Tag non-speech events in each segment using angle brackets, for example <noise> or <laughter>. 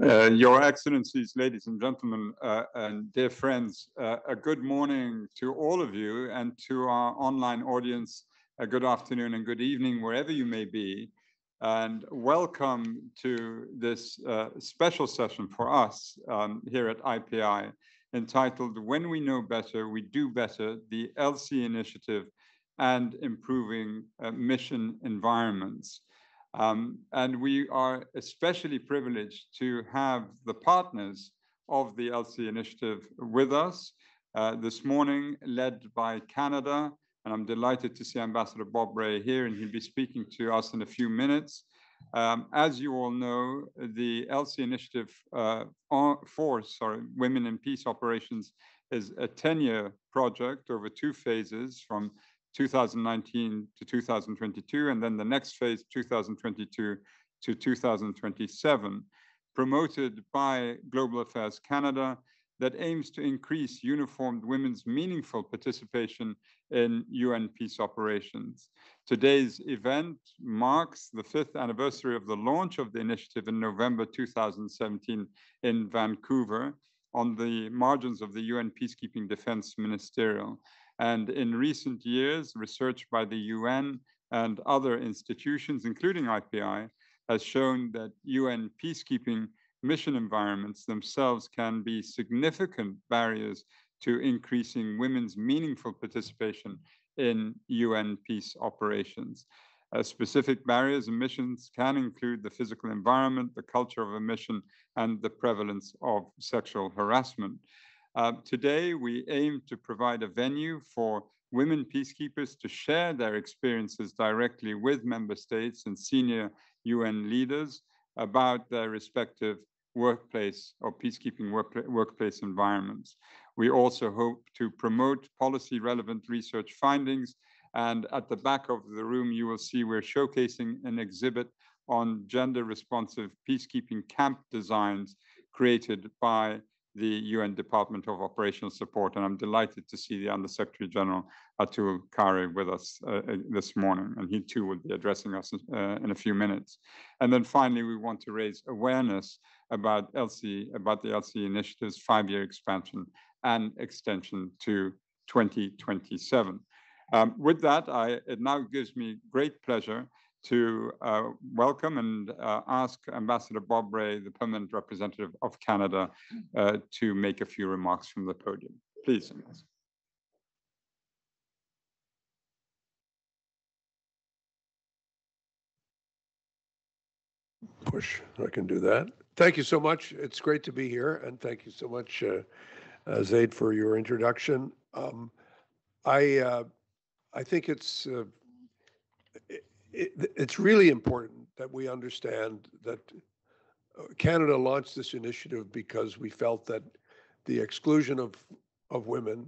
Uh, Your Excellencies, ladies and gentlemen, uh, and dear friends, uh, a good morning to all of you and to our online audience. A good afternoon and good evening, wherever you may be. And welcome to this uh, special session for us um, here at IPI entitled When We Know Better, We Do Better, the Elsie Initiative and Improving uh, Mission Environments. Um, and we are especially privileged to have the partners of the Elsie initiative with us uh, this morning, led by Canada. And I'm delighted to see Ambassador Bob Rae here, and he'll be speaking to us in a few minutes. Um, as you all know, the Elsie initiative uh, for sorry, Women in Peace Operations is a 10-year project over two phases from 2019 to 2022, and then the next phase, 2022 to 2027, promoted by Global Affairs Canada that aims to increase uniformed women's meaningful participation in UN peace operations. Today's event marks the fifth anniversary of the launch of the initiative in November 2017 in Vancouver on the margins of the UN Peacekeeping Defense Ministerial. And in recent years, research by the UN and other institutions, including IPI, has shown that UN peacekeeping mission environments themselves can be significant barriers to increasing women's meaningful participation in UN peace operations. Uh, specific barriers and missions can include the physical environment, the culture of a mission, and the prevalence of sexual harassment. Uh, today, we aim to provide a venue for women peacekeepers to share their experiences directly with member states and senior UN leaders about their respective workplace or peacekeeping work, workplace environments. We also hope to promote policy relevant research findings. And at the back of the room, you will see we're showcasing an exhibit on gender responsive peacekeeping camp designs created by the UN Department of Operational Support, and I'm delighted to see the Undersecretary General Atul Khare with us uh, uh, this morning, and he too will be addressing us uh, in a few minutes. And then finally, we want to raise awareness about Elsie, about the Elsie initiative's five-year expansion and extension to 2027. Um, with that, I, it now gives me great pleasure to uh, welcome and uh, ask Ambassador Bob Rae, the permanent representative of Canada, uh, to make a few remarks from the podium. Please, Ambassador. Push, I can do that. Thank you so much. It's great to be here, and thank you so much, uh, uh, Zeid, for your introduction. Um, I uh, I think it's it, it's really important that we understand that uh, Canada launched this initiative because we felt that the exclusion of of women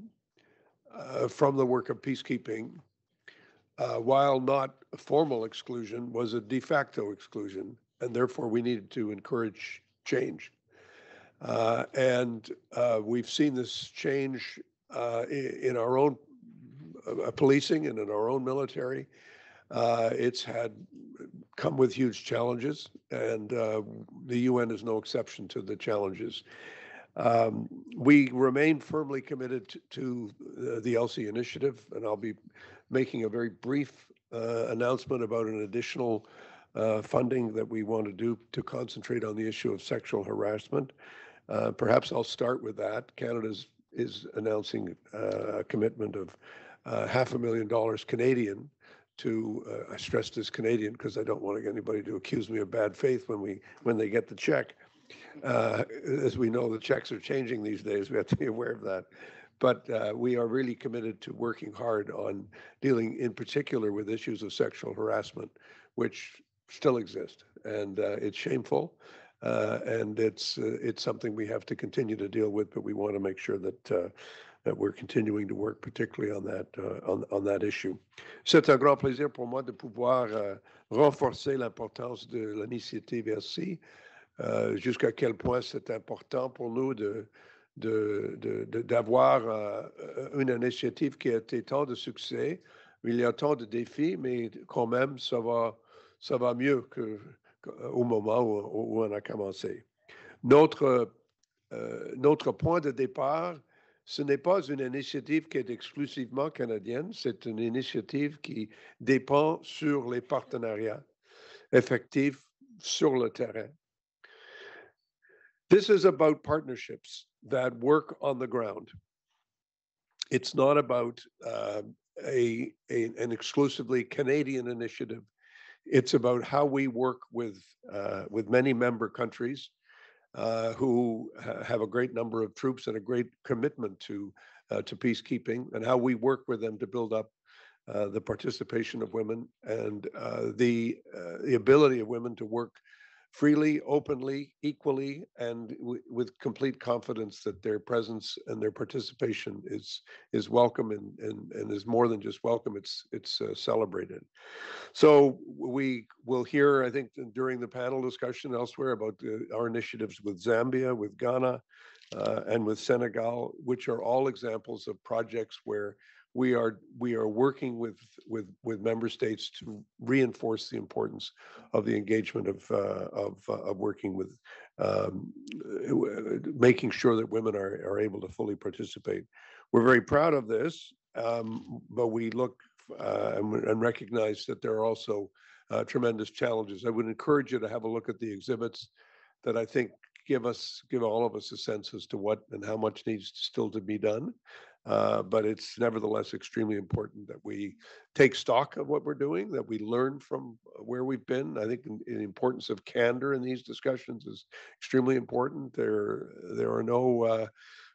uh, from the work of peacekeeping, uh, while not a formal exclusion, was a de facto exclusion, and therefore we needed to encourage change. Uh, and uh, we've seen this change uh, in our own policing and in our own military uh, it's had come with huge challenges, and uh, the UN is no exception to the challenges. Um, we remain firmly committed to, to uh, the Elsie initiative, and I'll be making a very brief uh, announcement about an additional uh, funding that we want to do to concentrate on the issue of sexual harassment. Uh, perhaps I'll start with that. Canada is announcing a commitment of half a million dollars Canadian to, uh, I stress this Canadian because I don't want anybody to accuse me of bad faith when we, when they get the check. Uh, as we know, the checks are changing these days. We have to be aware of that. But uh, we are really committed to working hard on dealing in particular with issues of sexual harassment, which still exist. And uh, it's shameful. Uh, and it's uh, it's something we have to continue to deal with, but we want to make sure that that we're continuing to work particularly on that, uh, on, on that issue. C'est un grand plaisir pour moi de pouvoir euh, renforcer l'importance de l'initiative RC, euh, jusqu'à quel point c'est important pour nous de, d'avoir euh, une initiative qui a été tant de succès. Il y a tant de défis, mais quand même, ça va, mieux qu'au moment où, où on a commencé. Notre, euh, notre point de départ, ce n'est pas une initiative qui est exclusivement canadienne, c'est une initiative qui dépend sur les partenariats effectifs sur le terrain. This is about partnerships that work on the ground. It's not about uh, a, a, an exclusively Canadian initiative. It's about how we work with uh, with many member countries uh, who ha- have a great number of troops and a great commitment to uh, to peacekeeping, and how we work with them to build up uh, the participation of women and uh, the uh, the ability of women to work freely, openly, equally, and w- with complete confidence that their presence and their participation is is welcome and and, and is more than just welcome. It's it's uh, celebrated. So we will hear, I think, during the panel discussion elsewhere about the, our initiatives with Zambia, with Ghana, uh, and with Senegal, which are all examples of projects where we are we are working with with with member states to reinforce the importance of the engagement of uh, of, uh, of working with um, uh, making sure that women are are able to fully participate. We're very proud of this, um, but we look uh, and, and, recognize that there are also uh, tremendous challenges. I would encourage you to have a look at the exhibits that I think give us give all of us a sense as to what and how much needs still to be done. Uh, but it's nevertheless extremely important that we take stock of what we're doing, that we learn from where we've been. I think the importance of candor in these discussions is extremely important. There, there are no uh,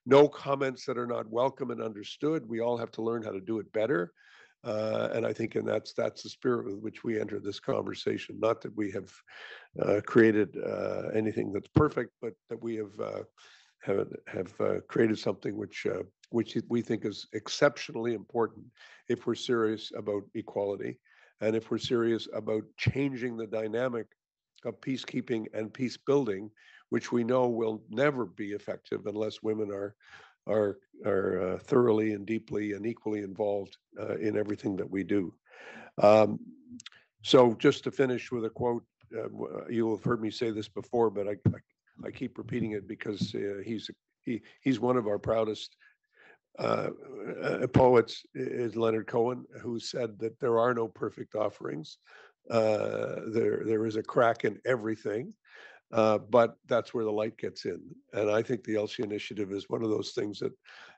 no comments that are not welcome and understood. We all have to learn how to do it better. Uh, and I think, and that's that's the spirit with which we enter this conversation. Not that we have uh, created uh, anything that's perfect, but that we have uh, have have uh, created something which uh, which we think is exceptionally important if we're serious about equality and if we're serious about changing the dynamic of peacekeeping and peace building, which we know will never be effective unless women are are are uh, thoroughly and deeply and equally involved uh, in everything that we do. Um, so, just to finish with a quote, uh, you have heard me say this before, but I, I I keep repeating it because uh, he's he he's one of our proudest uh, uh, poets is Leonard Cohen, who said that there are no perfect offerings. Uh, there there is a crack in everything, uh, but that's where the light gets in. And I think the Elsie initiative is one of those things that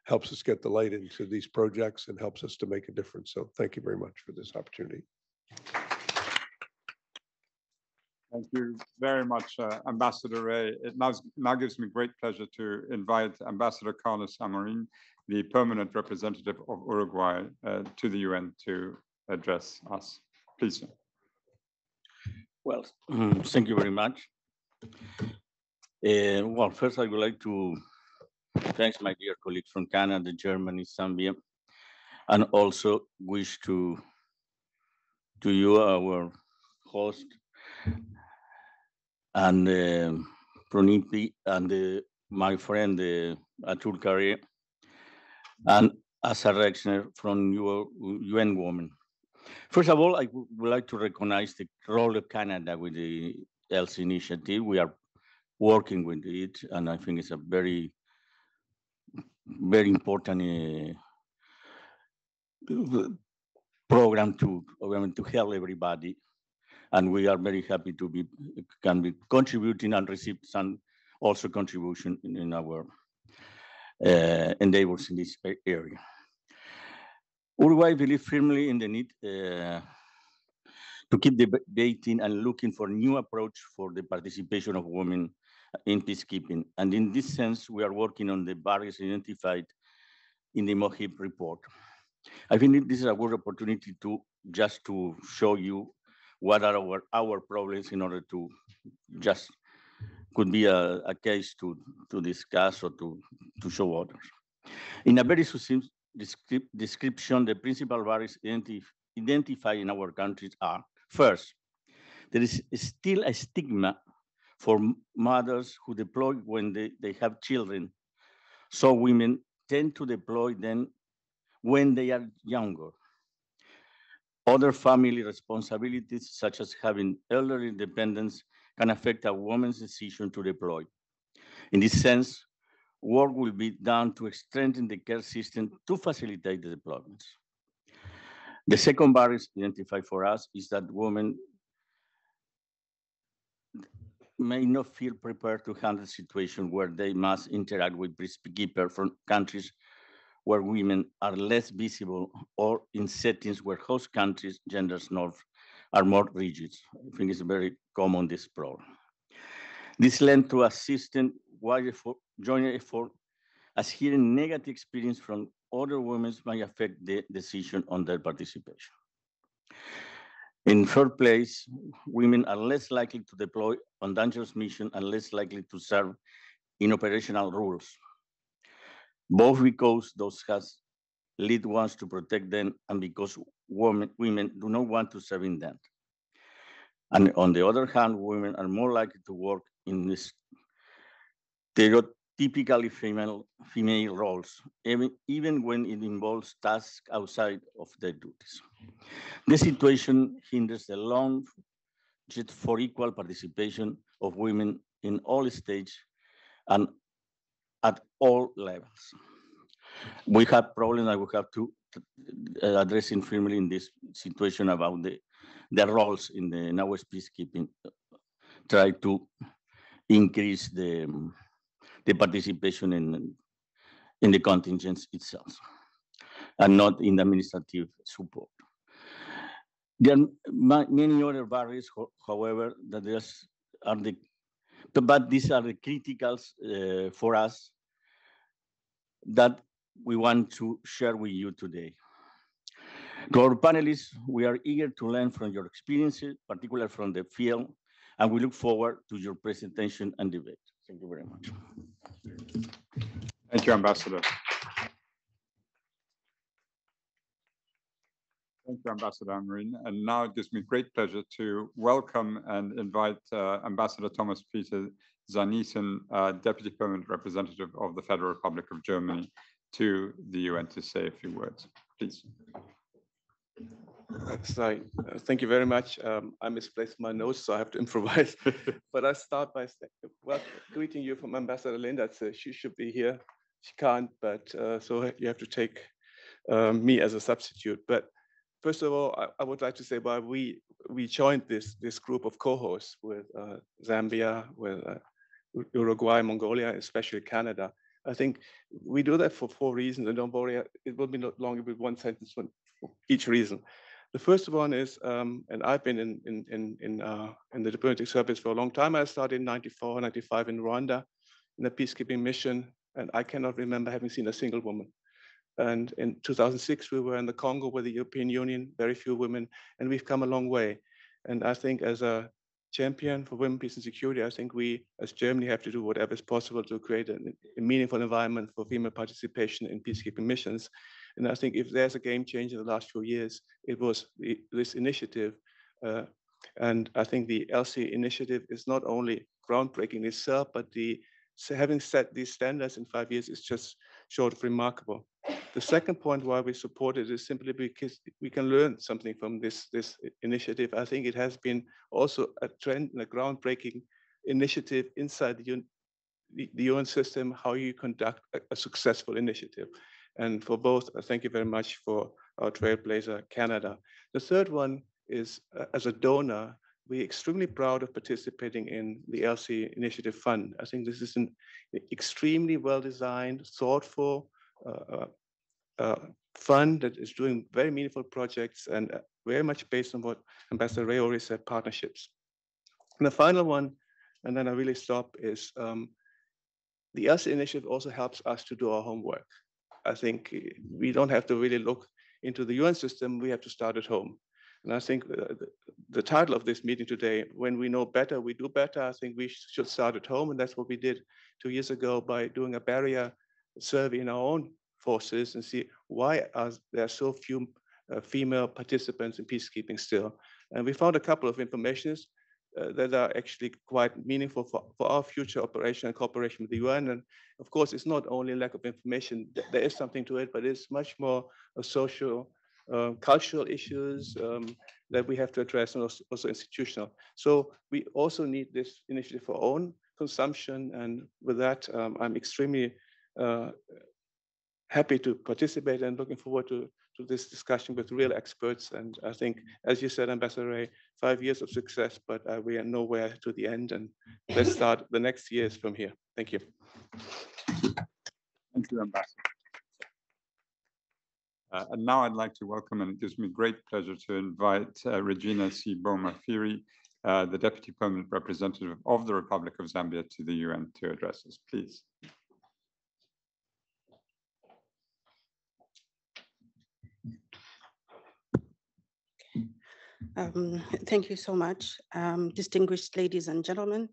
helps us get the light into these projects and helps us to make a difference. So thank you very much for this opportunity. Thank you very much, uh, Ambassador Rae. It now, now gives me great pleasure to invite Ambassador Carlos Amorim, the permanent representative of Uruguay uh, to the UN to address us. Please. Well, thank you very much. Uh, well, first I would like to thank my dear colleagues from Canada, Germany, Zambia, and also wish to to you, our host, and uh, Proniti and uh, my friend uh, Atul Khare and Asa Regner from UN Women. First of all, I would like to recognize the role of Canada with the Elsie initiative. We are working with it, and I think it's a very, very important uh, program to, to help everybody and we are very happy to be can be contributing and receive some also contribution in, in our uh, endeavors in this area. Uruguay believes firmly in the need uh, to keep debating and looking for new approach for the participation of women in peacekeeping. And in this sense, we are working on the barriers identified in the MOWIP report. I think this is a good opportunity to just to show you what are our, our problems in order to just could be a, a case to, to discuss or to, to show others. In a very succinct description, the principal barriers identif identified in our countries are, first, there is still a stigma for mothers who deploy when they, they have children. So women tend to deploy them when they are younger. Other family responsibilities, such as having elderly dependents, can affect a woman's decision to deploy. In this sense, work will be done to strengthen the care system to facilitate the deployments. The second barrier identified for us is that women may not feel prepared to handle situations where they must interact with peacekeepers from countries where women are less visible or in settings where host countries' gender norms are more rigid. I think it's very common, this problem. This led to a system-wide effort, joint effort as hearing negative experience from other women might affect the decision on their participation. In third place, women are less likely to deploy on dangerous mission and less likely to serve in operational roles, both because those has lead ones to protect them and because women, women do not want to serve in them. And on the other hand, women are more likely to work in this stereotypically female, female roles, even, even when it involves tasks outside of their duties. This situation hinders the long for equal participation of women in all stages and at all levels. We have problems that we have to uh, address firmly in this situation about the, the roles in the now peacekeeping, try to increase the, the participation in, in the contingents itself and not in the administrative support. There are many other barriers, however, that are the, but these are the criticals uh, for us that we want to share with you today. To our panelists, we are eager to learn from your experiences, particularly from the field, and we look forward to your presentation and debate. Thank you very much. Thank you, Ambassador. Thank you, Ambassador Amorim. And now it gives me great pleasure to welcome and invite uh, Ambassador Thomas Peter Zahneisen, uh, Deputy Permanent Representative of the Federal Republic of Germany, to the UN to say a few words. Please. So, uh, thank you very much. Um, I misplaced my notes, so I have to <laughs> improvise. but I start by well, greeting you from Ambassador Linda. Uh, she should be here. She can't, but uh, so you have to take um, me as a substitute. But First of all, I, I, would like to say why we we joined this this group of co-hosts with uh, Zambia, with uh, Uruguay, Mongolia, especially Canada. I think we do that for four reasons, and don't worry, it will be not longer with one sentence for each reason. The first one is, um, and I've been in in in in, uh, in the diplomatic service for a long time. I started in '94, '95 in Rwanda, in a peacekeeping mission, and I cannot remember having seen a single woman. And in 2006, we were in the Congo with the European Union, very few women, and we've come a long way. And I think as a champion for women, peace and security, I think we as Germany have to do whatever is possible to create a, a meaningful environment for female participation in peacekeeping missions. And I think if there's a game changer in the last few years, it was the, this initiative. Uh, and I think the Elsie initiative is not only groundbreaking itself, but the so having set these standards in five years is just short of remarkable. The second point why we support it is simply because we can learn something from this, this initiative. I think it has been also a trend and a groundbreaking initiative inside the UN, the, the UN system, how you conduct a, a, successful initiative. And for both, uh, thank you very much for our trailblazer, Canada. The third one is uh, as a donor, we're extremely proud of participating in the Elsie Initiative Fund. I think this is an extremely well-designed, thoughtful, uh, uh uh, fund that is doing very meaningful projects and uh, very much based on what Ambassador Rae already said, partnerships. And the final one, and then I really stop, is um, the Elsie initiative also helps us to do our homework. I think we don't have to really look into the UN system, we have to start at home. And I think uh, the, title of this meeting today, when we know better, we do better. I think we should start at home. And that's what we did two years ago by doing a barrier survey in our own forces and see why there are there so few uh, female participants in peacekeeping still. And we found a couple of informations uh, that are actually quite meaningful for, for our future operation and cooperation with the UN. And of course, it's not only lack of information, there is something to it, but it's much more a social, uh, cultural issues um, that we have to address and also, also, institutional. So we also need this initiative for own consumption. And with that, um, I'm extremely uh, happy to participate and looking forward to, to this discussion with real experts. And I think, as you said, Ambassador Rae, five years of success, but uh, we are nowhere to the end. And let's start the next years from here. Thank you. Thank you, Ambassador. Uh, and now I'd like to welcome, and it gives me great pleasure to invite uh, Regina C. Boma Phiri, uh, the Deputy Permanent Representative of the Republic of Zambia to the UN to address us, please. Um, thank you so much, um, distinguished ladies and gentlemen.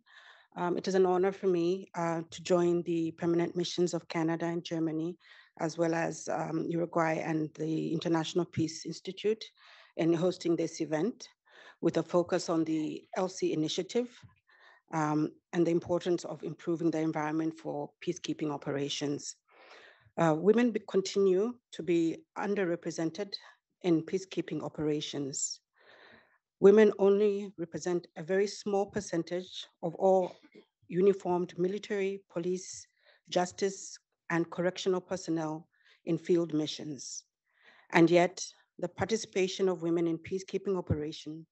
Um, it is an honor for me uh, to join the permanent missions of Canada and Germany, as well as um, Uruguay and the International Peace Institute in hosting this event with a focus on the Elsie initiative um, and the importance of improving the environment for peacekeeping operations. Uh, women continue to be underrepresented in peacekeeping operations. Women only represent a very small percentage of all uniformed military, police, justice, and correctional personnel in field missions. And yet, the participation of women in peacekeeping operation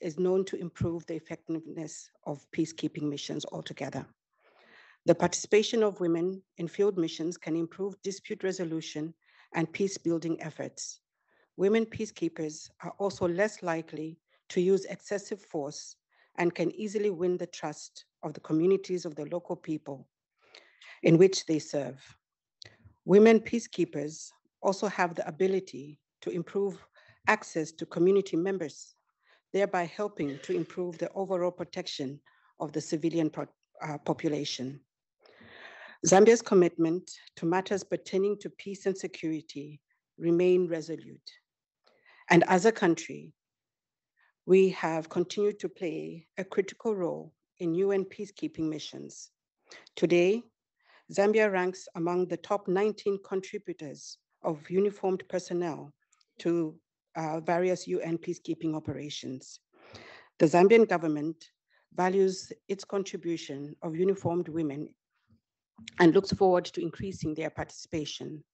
is known to improve the effectiveness of peacekeeping missions altogether. The participation of women in field missions can improve dispute resolution and peace building efforts. Women peacekeepers are also less likely to use excessive force and can easily win the trust of the communities of the local people in which they serve. Women peacekeepers also have the ability to improve access to community members, thereby helping to improve the overall protection of the civilian uh, population. Zambia's commitment to matters pertaining to peace and security remain resolute. And as a country, we have continued to play a critical role in UN peacekeeping missions. Today, Zambia ranks among the top 19 contributors of uniformed personnel to uh, various UN peacekeeping operations. The Zambian government values its contribution of uniformed women and looks forward to increasing their participation.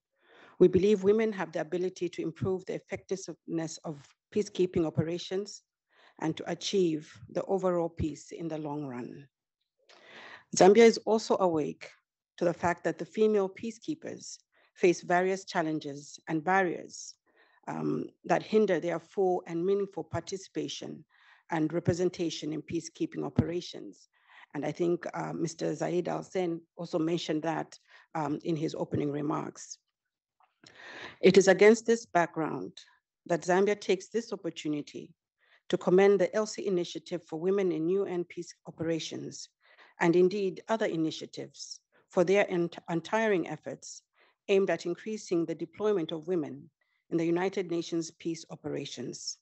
We believe women have the ability to improve the effectiveness of peacekeeping operations and to achieve the overall peace in the long run. Zambia is also awake to the fact that the female peacekeepers face various challenges and barriers um, that hinder their full and meaningful participation and representation in peacekeeping operations. And I think uh, Mr. Zeid Al-Hussein also mentioned that um, in his opening remarks. It is against this background that Zambia takes this opportunity to commend the Elsie initiative for women in UN peace operations, and indeed other initiatives for their untiring efforts aimed at increasing the deployment of women in the United Nations peace operations.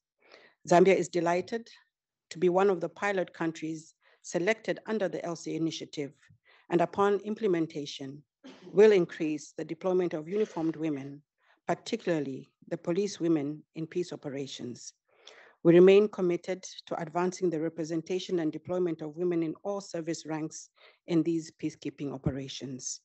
Zambia is delighted to be one of the pilot countries selected under the Elsie initiative, and upon implementation, will increase the deployment of uniformed women, particularly the police women in peace operations. We remain committed to advancing the representation and deployment of women in all service ranks in these peacekeeping operations.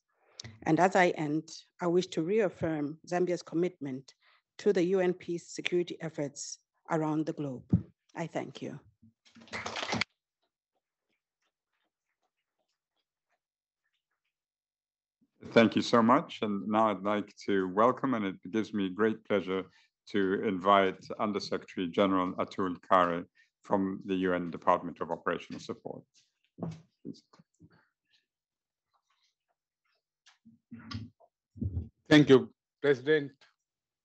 And as I end, I wish to reaffirm Zambia's commitment to the UN peace security efforts around the globe. I thank you. Thank you so much. And now I'd like to welcome, and it gives me great pleasure to invite Undersecretary General Atul Khare from the UN Department of Operational Support. Please. Thank you, President,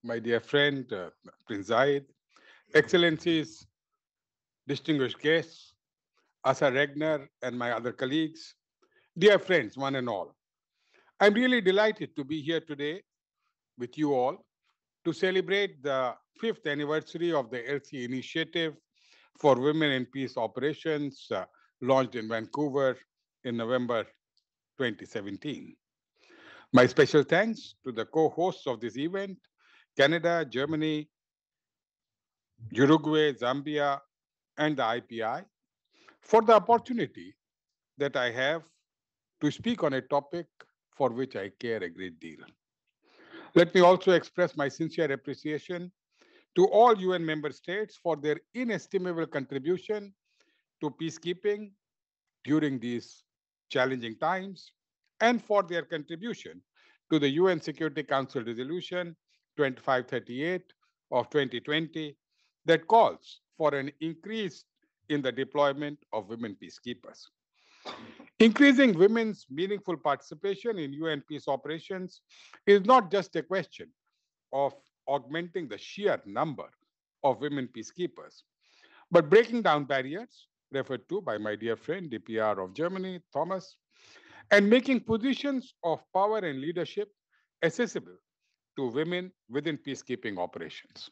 my dear friend, uh, Prince Zeid, Excellencies, distinguished guests, Asa Regner, and my other colleagues, dear friends, one and all. I'm really delighted to be here today with you all to celebrate the fifth anniversary of the Elsie initiative for Women in Peace Operations uh, launched in Vancouver in November 2017. My special thanks to the co-hosts of this event, Canada, Germany, Uruguay, Zambia, and the IPI for the opportunity that I have to speak on a topic for which I care a great deal. Let me also express my sincere appreciation to all UN member states for their inestimable contribution to peacekeeping during these challenging times and for their contribution to the UN Security Council Resolution 2538 of 2020 that calls for an increase in the deployment of women peacekeepers. Increasing women's meaningful participation in UN peace operations is not just a question of augmenting the sheer number of women peacekeepers, but breaking down barriers referred to by my dear friend, DPR of Germany, Thomas, and making positions of power and leadership accessible to women within peacekeeping operations.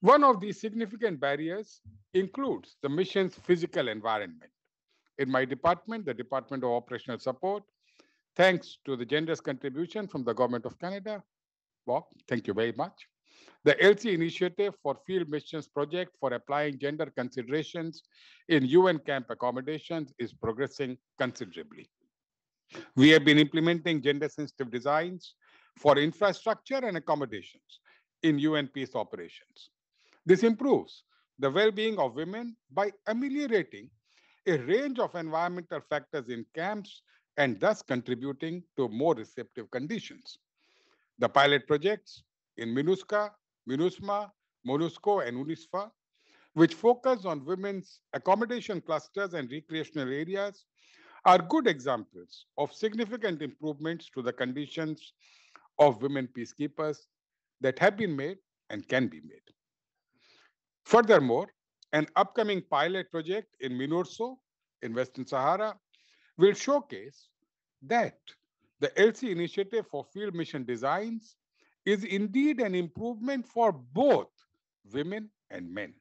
One of these significant barriers includes the mission's physical environment. In my department, the Department of Operational Support, thanks to the generous contribution from the Government of Canada, Bob, thank you very much. The Elsie Initiative for Field Missions Project for applying gender considerations in UN camp accommodations is progressing considerably. We have been implementing gender sensitive designs for infrastructure and accommodations in UN peace operations. This improves the well-being of women by ameliorating a range of environmental factors in camps and thus contributing to more receptive conditions. The pilot projects in MINUSCA, MINUSMA, MONUSCO, and UNISFA, which focus on women's accommodation clusters and recreational areas, are good examples of significant improvements to the conditions of women peacekeepers that have been made and can be made. Furthermore, an upcoming pilot project in MINURSO in Western Sahara will showcase that the Elsie initiative for field mission designs is indeed an improvement for both women and men.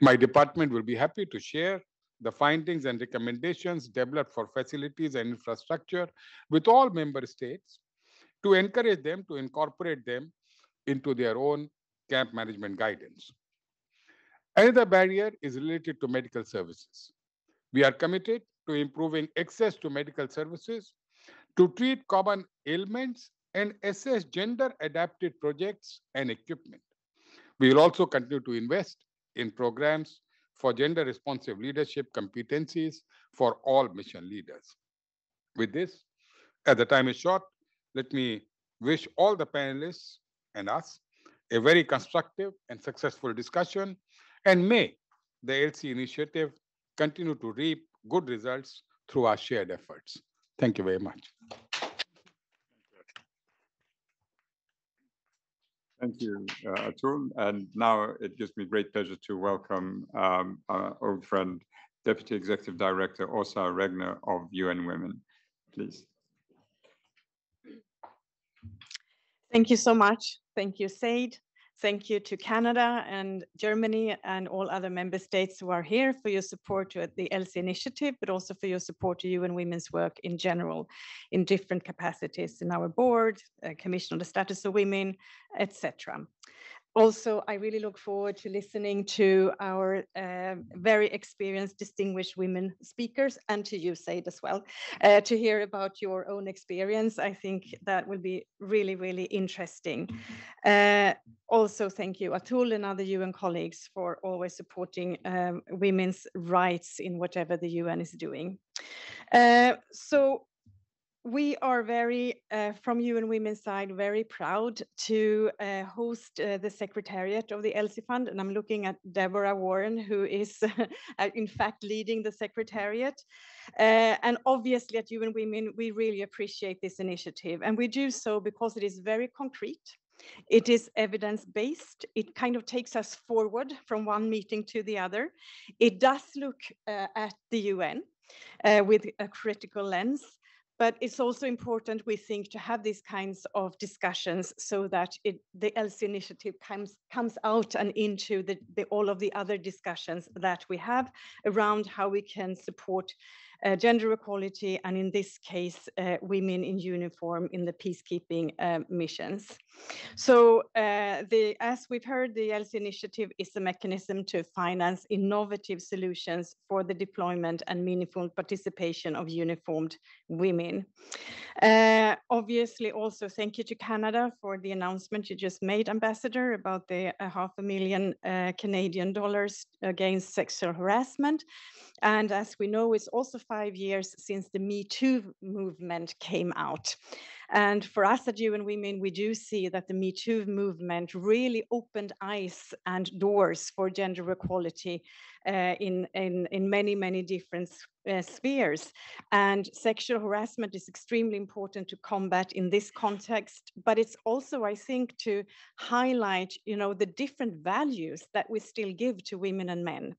My department will be happy to share the findings and recommendations developed for facilities and infrastructure with all member states to encourage them to incorporate them into their own camp management guidance. Another barrier is related to medical services. We are committed to improving access to medical services to treat common ailments and assess gender adapted projects and equipment. We will also continue to invest in programs for gender responsive leadership competencies for all mission leaders. With this, as the time is short, let me wish all the panelists and us a very constructive and successful discussion, and may the Elsie initiative continue to reap good results through our shared efforts. Thank you very much. Thank you, uh, Atul. And now it gives me great pleasure to welcome um, our old friend, Deputy Executive Director Åsa Regner of UN Women. Please. Thank you so much. Thank you, Zeid. Thank you to Canada and Germany and all other member states who are here for your support to the Elsie initiative, but also for your support to UN Women's work in general in different capacities in our board, uh, Commission on the Status of Women, etc also, I really look forward to listening to our uh, very experienced, distinguished women speakers and to you, Zeid, as well, uh, to hear about your own experience. I think that will be really, really interesting. Uh, also, thank you, Atul and other UN colleagues for always supporting um, women's rights in whatever the UN is doing. Uh, so we are very, uh, from UN Women's side, very proud to uh, host uh, the Secretariat of the Elsie Fund. And I'm looking at Deborah Warren, who is <laughs> uh, in fact leading the Secretariat. Uh, and obviously at UN Women, we really appreciate this initiative. And we do so because it is very concrete. It is evidence-based. It kind of takes us forward from one meeting to the other. It does look uh, at the UN with a critical lens but it's also important, we think, to have these kinds of discussions so that it, the Elsie initiative comes, comes out and into the, the, all of the other discussions that we have around how we can support uh, gender equality, and in this case, uh, women in uniform in the peacekeeping uh, missions. So uh, the, as we've heard, the Elsie initiative is a mechanism to finance innovative solutions for the deployment and meaningful participation of uniformed women. Uh, obviously, also thank you to Canada for the announcement you just made, Ambassador, about the uh, half a million uh, Canadian dollars against sexual harassment. And as we know, it's also five years since the Me Too movement came out. And for us at UN Women, we do see that the Me Too movement really opened eyes and doors for gender equality in, in, in many, many different uh, spheres. And sexual harassment is extremely important to combat in this context, but it's also, I think, to highlight, you know, the different values that we still give to women and men,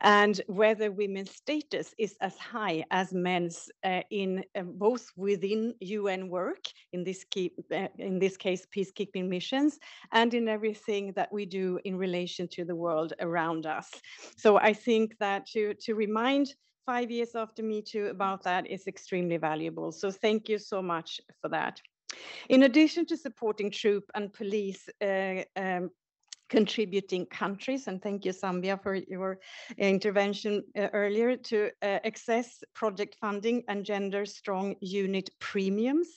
and whether women's status is as high as men's uh, in uh, both within UN work, in this, key, uh, in this case, peacekeeping missions, and in everything that we do in relation to the world around us. So I think that to, to remind five years after Me Too about that is extremely valuable. So thank you so much for that. In addition to supporting troop and police uh, um, contributing countries, and thank you, Zambia, for your intervention uh, earlier, to uh, access project funding and gender strong unit premiums.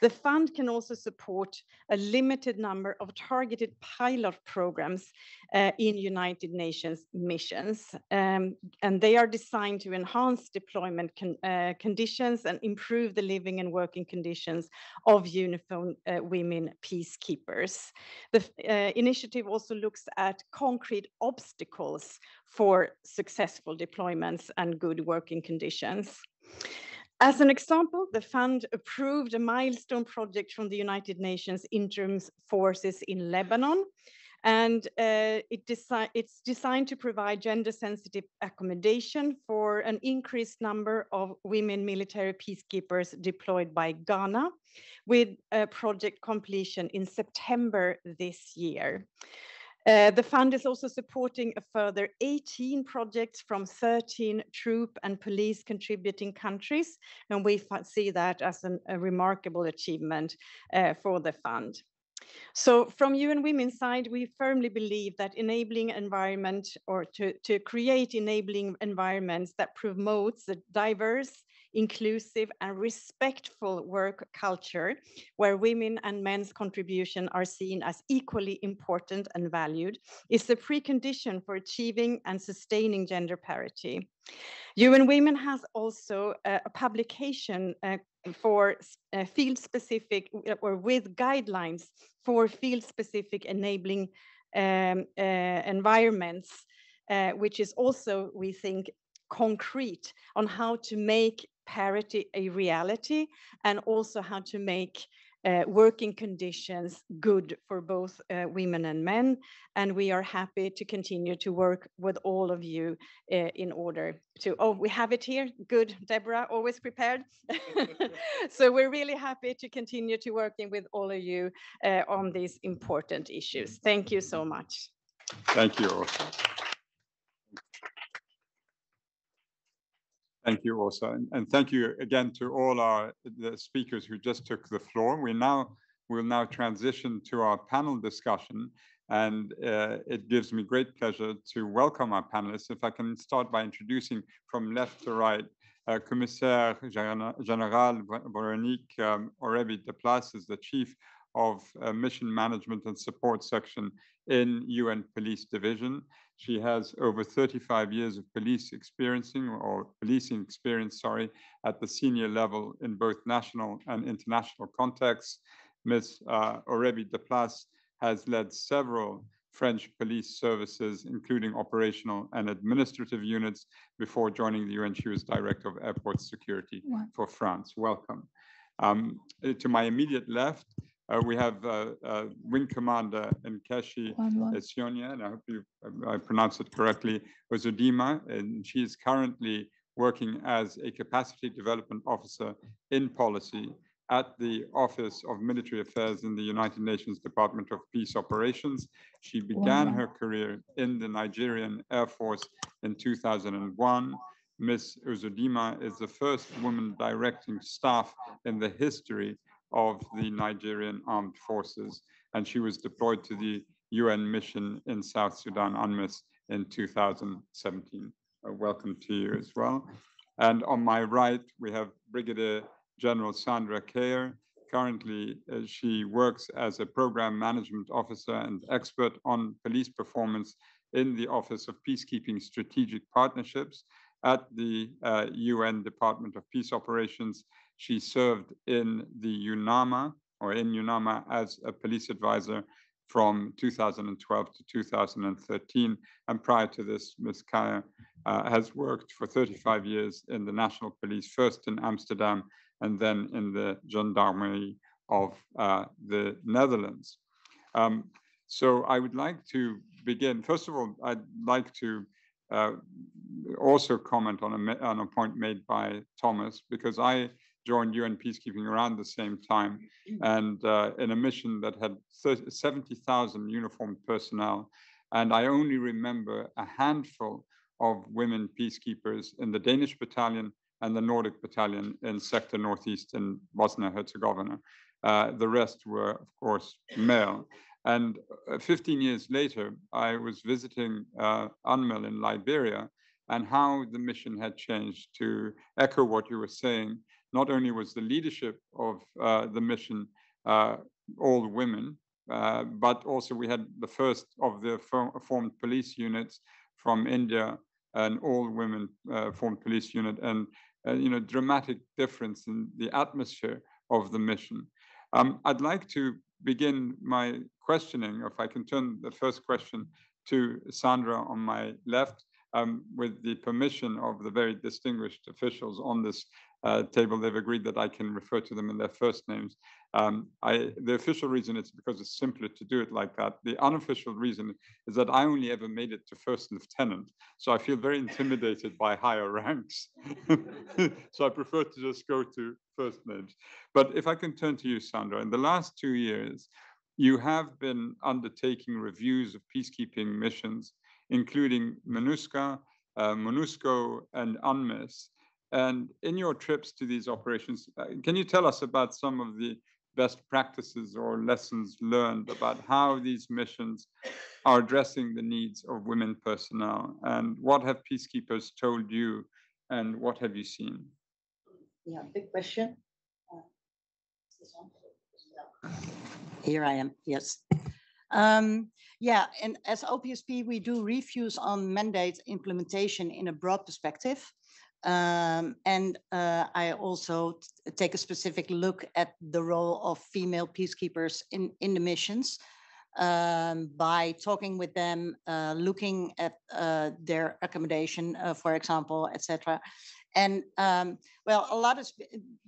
The fund can also support a limited number of targeted pilot programs uh, in United Nations missions. Um, and they are designed to enhance deployment con uh, conditions and improve the living and working conditions of uniformed uh, women peacekeepers. The uh, initiative also looks at concrete obstacles for successful deployments and good working conditions. As an example, the fund approved a milestone project from the United Nations Interim Forces in Lebanon, and uh, it desi it's designed to provide gender-sensitive accommodation for an increased number of women military peacekeepers deployed by Ghana, with a project completion in September this year. Uh, the fund is also supporting a further 18 projects from 13 troop and police contributing countries, and we see that as an, a remarkable achievement uh, for the fund. So from UN Women's side, we firmly believe that enabling environment or to, to create enabling environments that promotes a diverse, inclusive and respectful work culture where women and men's contribution are seen as equally important and valued is the precondition for achieving and sustaining gender parity. UN Women has also a, a publication uh, for uh, field specific uh, or with guidelines for field specific enabling um, uh, environments, uh, which is also, we think, concrete on how to make parity a reality and also how to make uh, working conditions good for both uh, women and men. And we are happy to continue to work with all of you uh, in order to, oh, we have it here. Good, Deborah, always prepared. <laughs> so we're really happy to continue to working with all of you uh, on these important issues. Thank you so much. Thank you. Thank you, Åsa, and, and, thank you again to all our the speakers who just took the floor. We now will now transition to our panel discussion, and uh, it gives me great pleasure to welcome our panelists. If I can start by introducing from left to right, uh, Commissaire General Veronique um, Orebi de Place is the Chief of uh, Mission Management and Support Section in UN Police Division. She has over 35 years of police experiencing or policing experience, sorry, at the senior level in both national and international contexts. Ms. Uh, Orebi de Place has led several French police services, including operational and administrative units. Before joining the UN, she was director of airport security for France. Welcome. Um, to my immediate left uh, we have uh, uh, Wing Commander Nkechi Esionia, and I hope you, I pronounced it correctly, Uzodimma, and she is currently working as a capacity development officer in policy at the Office of Military Affairs in the United Nations Department of Peace Operations. She began wow. her career in the Nigerian Air Force in 2001. Ms. Uzodimma is the first woman directing staff in the history of the Nigerian Armed Forces, and she was deployed to the UN mission in South Sudan, UNMISS, in 2017. Uh, welcome to you as well. And on my right, we have Brigadier General Sandra Kerr. Currently, uh, she works as a program management officer and expert on police performance in the Office of Peacekeeping Strategic Partnerships at the uh, UN Department of Peace Operations. She served in the UNAMA or in UNAMA as a police advisor from 2012 to 2013. And prior to this, Ms. Kaya uh, has worked for 35 years in the National Police, first in Amsterdam and then in the Gendarmerie of uh, the Netherlands. Um, so I would like to begin. First of all, I'd like to uh, also comment on a, on a point made by Thomas, because I joined UN peacekeeping around the same time and uh, in a mission that had 70,000 uniformed personnel. And I only remember a handful of women peacekeepers in the Danish battalion and the Nordic battalion in Sector Northeast in Bosnia-Herzegovina. Uh, the rest were, of course, male. And uh, 15 years later, I was visiting uh, UNMIL in Liberia and how the mission had changed to echo what you were saying. Not only was the leadership of uh, the mission uh, all women, uh, but also we had the first of the formed police units from India, an all women uh, formed police unit, and you know dramatic difference in the atmosphere of the mission. Um, I'd like to begin my questioning, if I can turn the first question to Sandra on my left, um, with the permission of the very distinguished officials on this uh, table, they've agreed that I can refer to them in their first names. Um, I, the official reason is because it's simpler to do it like that. The unofficial reason is that I only ever made it to first lieutenant. So I feel very intimidated by higher <laughs> ranks. <laughs> so I prefer to just go to first names. But if I can turn to you, Sandra, in the last two years, you have been undertaking reviews of peacekeeping missions, including MINUSCA, uh, MONUSCO, and UNMISS. And in your trips to these operations, uh, can you tell us about some of the best practices or lessons learned about how these missions are addressing the needs of women personnel? And what have peacekeepers told you and what have you seen? Yeah, big question. Here I am, yes. Um, yeah, and as OPSP, we do reviews on mandate implementation in a broad perspective. Um, and uh, I also take a specific look at the role of female peacekeepers in, in the missions um, by talking with them, uh, looking at uh, their accommodation, uh, for example, etc. And um, well, a lot has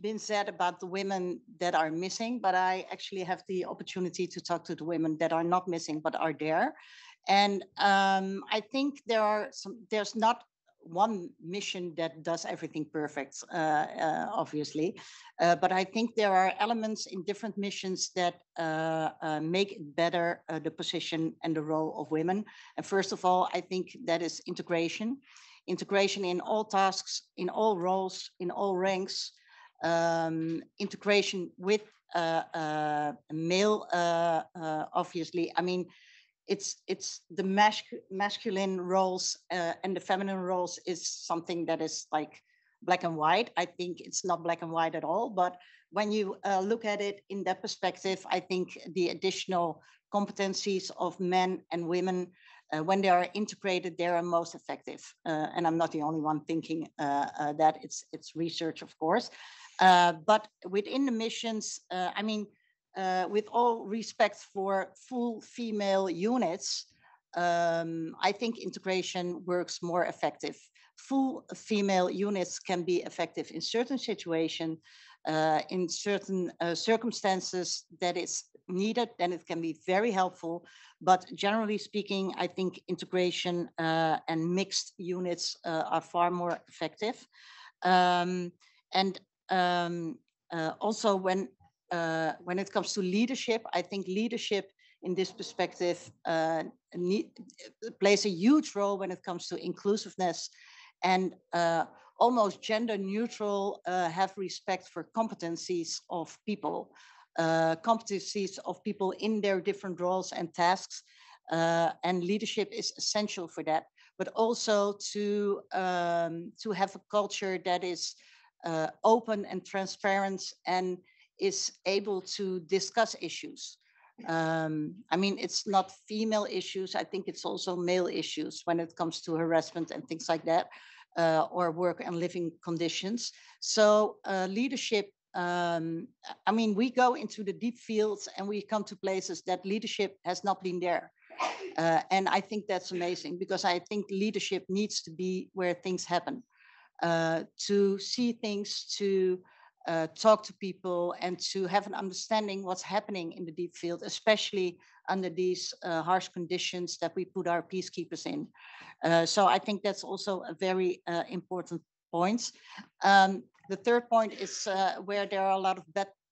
been said about the women that are missing, but I actually have the opportunity to talk to the women that are not missing but are there. And um, I think there are some. There's not one mission that does everything perfect, uh, uh, obviously. Uh, but I think there are elements in different missions that uh, uh, make better uh, the position and the role of women. And first of all, I think that is integration. Integration in all tasks, in all roles, in all ranks. Um, integration with male, obviously. I mean, it's it's the masc- masculine roles uh, and the feminine roles is something that is like black and white. I think it's not black and white at all. But when you uh, look at it in that perspective, I think the additional competencies of men and women, uh, when they are integrated, they are most effective. Uh, and I'm not the only one thinking uh, uh, that. It's it's research, of course. but within the missions, I mean uh, with all respect for full female units, um, I think integration works more effective. Full female units can be effective in certain situations, uh, in certain uh, circumstances that is needed, then it can be very helpful. But generally speaking, I think integration uh, and mixed units uh, are far more effective. Um, and um, uh, also when uh, when it comes to leadership, I think leadership in this perspective need, plays a huge role when it comes to inclusiveness and almost gender neutral, uh, have respect for competencies of people, uh, competencies of people in their different roles and tasks. Uh, and leadership is essential for that, but also to, um, to have a culture that is uh, open and transparent and is able to discuss issues. Um, I mean, it's not female issues. I think it's also male issues when it comes to harassment and things like that, uh, or work and living conditions. So uh, leadership, um, I mean, we go into the deep fields and we come to places that leadership has not been there. Uh, and I think that's amazing because I think leadership needs to be where things happen, uh, to see things, to uh, talk to people and to have an understanding what's happening in the deep field, especially under these uh, harsh conditions that we put our peacekeepers in. Uh, so I think that's also a very uh, important point. Um, the third point is uh, where there are a lot of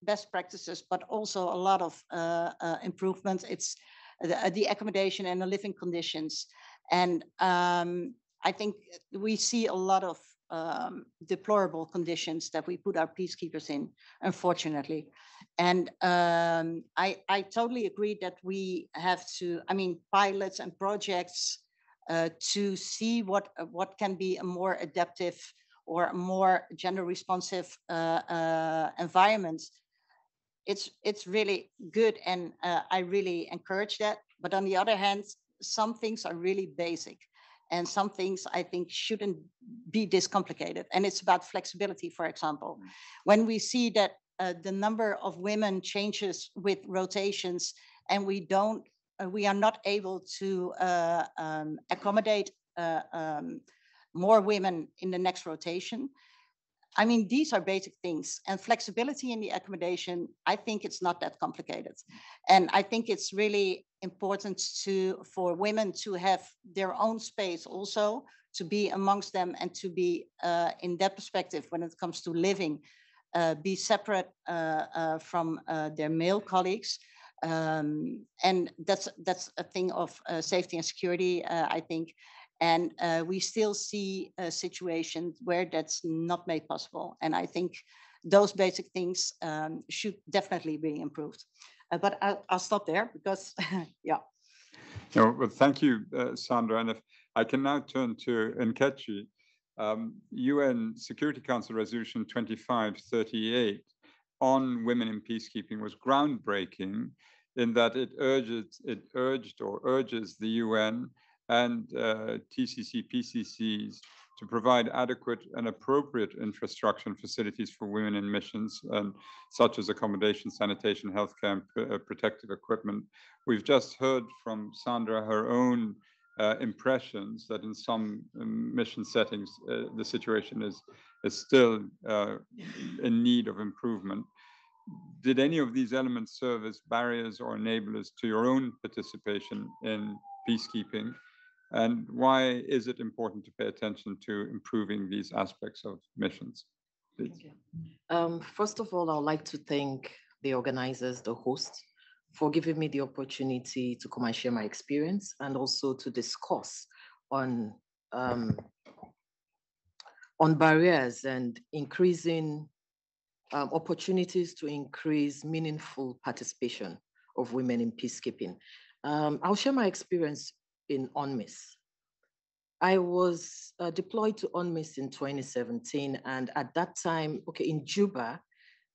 best practices, but also a lot of uh, improvements. It's the, the, accommodation and the living conditions. And um, I think we see a lot of um, deplorable conditions that we put our peacekeepers in, unfortunately. And um, I, I totally agree that we have to, I mean, pilots and projects uh, to see what, uh, what can be a more adaptive or a more gender responsive uh, uh, environment. It's, it's really good and uh, I really encourage that. But on the other hand, some things are really basic and some things I think shouldn't be this complicated. And it's about flexibility, for example. Mm. When we see that uh, the number of women changes with rotations and we don't, uh, we are not able to uh, um, accommodate uh, um, more women in the next rotation, I mean, these are basic things and flexibility in the accommodation. I think it's not that complicated. And I think it's really important to, for women to have their own space also to be amongst them and to be uh, in that perspective when it comes to living, be separate uh, uh from uh, their male colleagues. Um, and that's that's a thing of uh, safety and security, I think. And uh, we still see a situation where that's not made possible. And I think those basic things um, should definitely be improved. Uh, but I'll, I'll, stop there because, <laughs> yeah. No, well, thank you, uh, Sandra. And if I can now turn to Nkechi, um, UN Security Council Resolution 2538 on women in peacekeeping was groundbreaking in that it urges, it urged or urges the UN and uh, TCC PCCs to provide adequate and appropriate infrastructure and facilities for women in missions, and such as accommodation, sanitation, healthcare, and uh, protective equipment. We've just heard from Sandra her own uh, impressions that in some um, mission settings uh, the situation is is still uh, in need of improvement. Did any of these elements serve as barriers or enablers to your own participation in peacekeeping? And why is it important to pay attention to improving these aspects of missions? Um, first of all, I'd like to thank the organizers, the hosts, for giving me the opportunity to come and share my experience and also to discuss on um, on barriers and increasing um, opportunities to increase meaningful participation of women in peacekeeping. Um, I'll share my experience in UNMISS. I was uh, deployed to UNMISS in 2017, and at that time, okay, in Juba,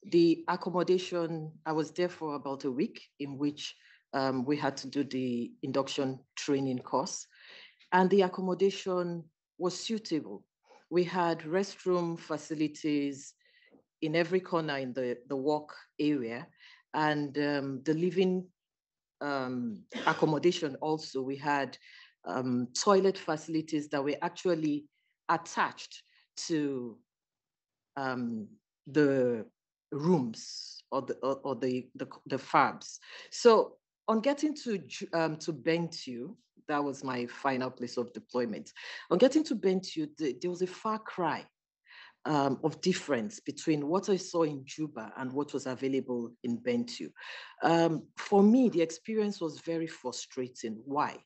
the accommodation, I was there for about a week in which um, we had to do the induction training course, and the accommodation was suitable. We had restroom facilities in every corner in the, the work area, and um, the living um, accommodation also, we had um, toilet facilities that were actually attached to um, the rooms or the or, or the, the, the fabs. So on getting to um, to Bentiu, that was my final place of deployment. On getting to Bentiu, the, there was a far cry um, of difference between what I saw in Juba and what was available in Bentiu. Um, for me, the experience was very frustrating. Why?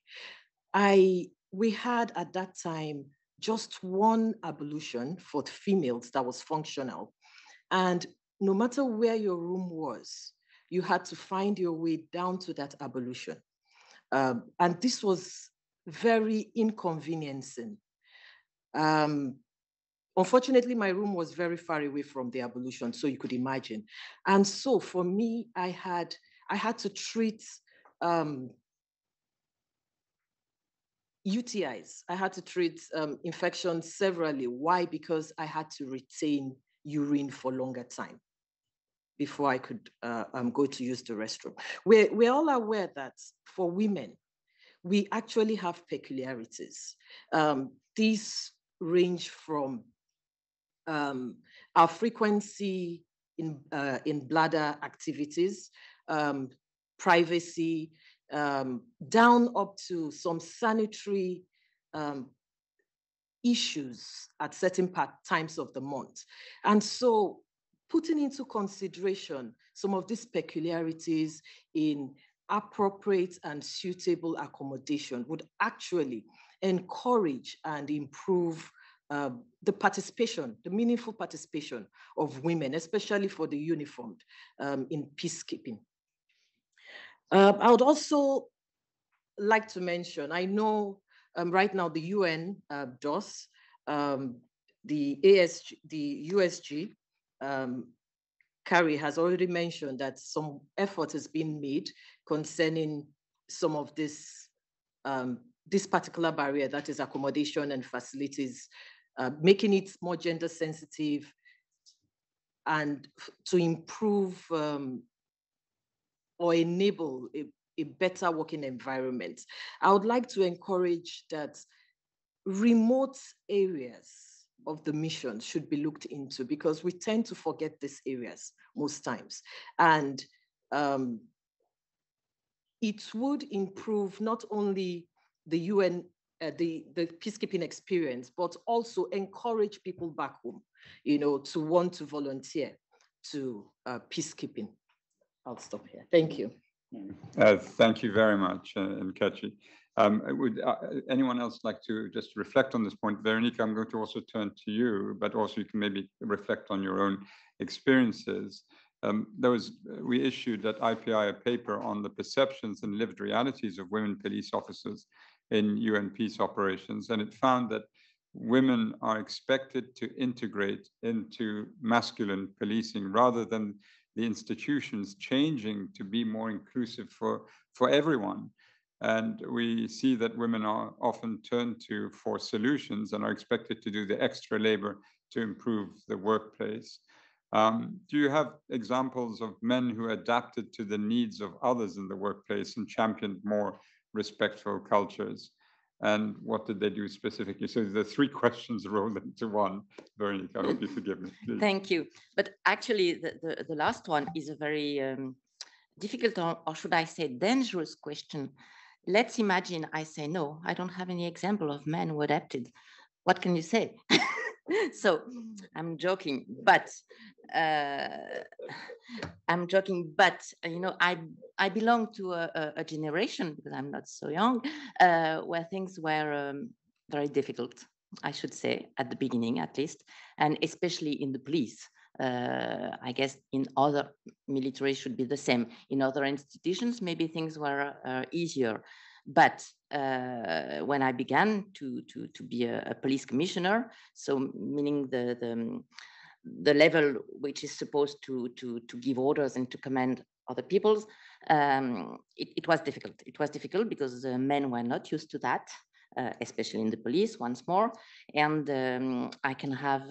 I we had at that time just one ablution for females that was functional. And no matter where your room was, you had to find your way down to that ablution. Um, and this was very inconveniencing. Um, unfortunately, my room was very far away from the ablution, so you could imagine. And so for me, I had, I had to treat um, UTIs. I had to treat um, infections severally. Why? Because I had to retain urine for longer time before I could uh, um, go to use the restroom. We're, we're all aware that for women, we actually have peculiarities. Um, these range from um, our frequency in, uh, in bladder activities, um, privacy, um, down up to some sanitary um, issues at certain part, times of the month. And so putting into consideration some of these peculiarities in appropriate and suitable accommodation would actually encourage and improve uh, the participation, the meaningful participation of women, especially for the uniformed um, in peacekeeping. Uh, I would also like to mention, I know um, right now the UN uh, DOS, um, the ASG, the USG, um, Khare has already mentioned that some effort has been made concerning some of this, um, this particular barrier that is accommodation and facilities, uh, making it more gender sensitive and to improve um, or enable a, a better working environment. I would like to encourage that remote areas of the mission should be looked into because we tend to forget these areas most times. And um, it would improve not only the UN, uh, the, the peacekeeping experience, but also encourage people back home, you know, to want to volunteer to uh, peacekeeping. I'll stop here. Thank you. Uh, thank you very much, uh, Nkechi. Um, would uh, anyone else like to just reflect on this point? Veronica, I'm going to also turn to you, but also you can maybe reflect on your own experiences. Um, there was, we issued at IPI a paper on the perceptions and lived realities of women police officers in UN peace operations, and it found that women are expected to integrate into masculine policing rather than the institutions changing to be more inclusive for, for everyone. And we see that women are often turned to for solutions and are expected to do the extra labor to improve the workplace. Um, do you have examples of men who adapted to the needs of others in the workplace and championed more respectful cultures? and what did they do specifically? So the three <laughs> questions rolled into one. Veronica, I hope you forgive me. Please. Thank you. But actually, the, the, the last one is a very um, difficult, or, or, should I say, dangerous question. Let's imagine I say, no, I don't have any example of men who adapted. What can you say? <laughs> so I'm joking, but uh, I'm joking, but you know, I I belong to a, a, generation because I'm not so young, uh, where things were um, very difficult. I should say at the beginning, at least, and especially in the police. Uh, I guess in other military should be the same. In other institutions, maybe things were uh, easier. But uh, when I began to, to, to be a, a, police commissioner, so meaning the, the, the level which is supposed to, to, to give orders and to command other people's, um, it, it, was difficult. It was difficult because the men were not used to that uh, especially in the police once more. And um, I can have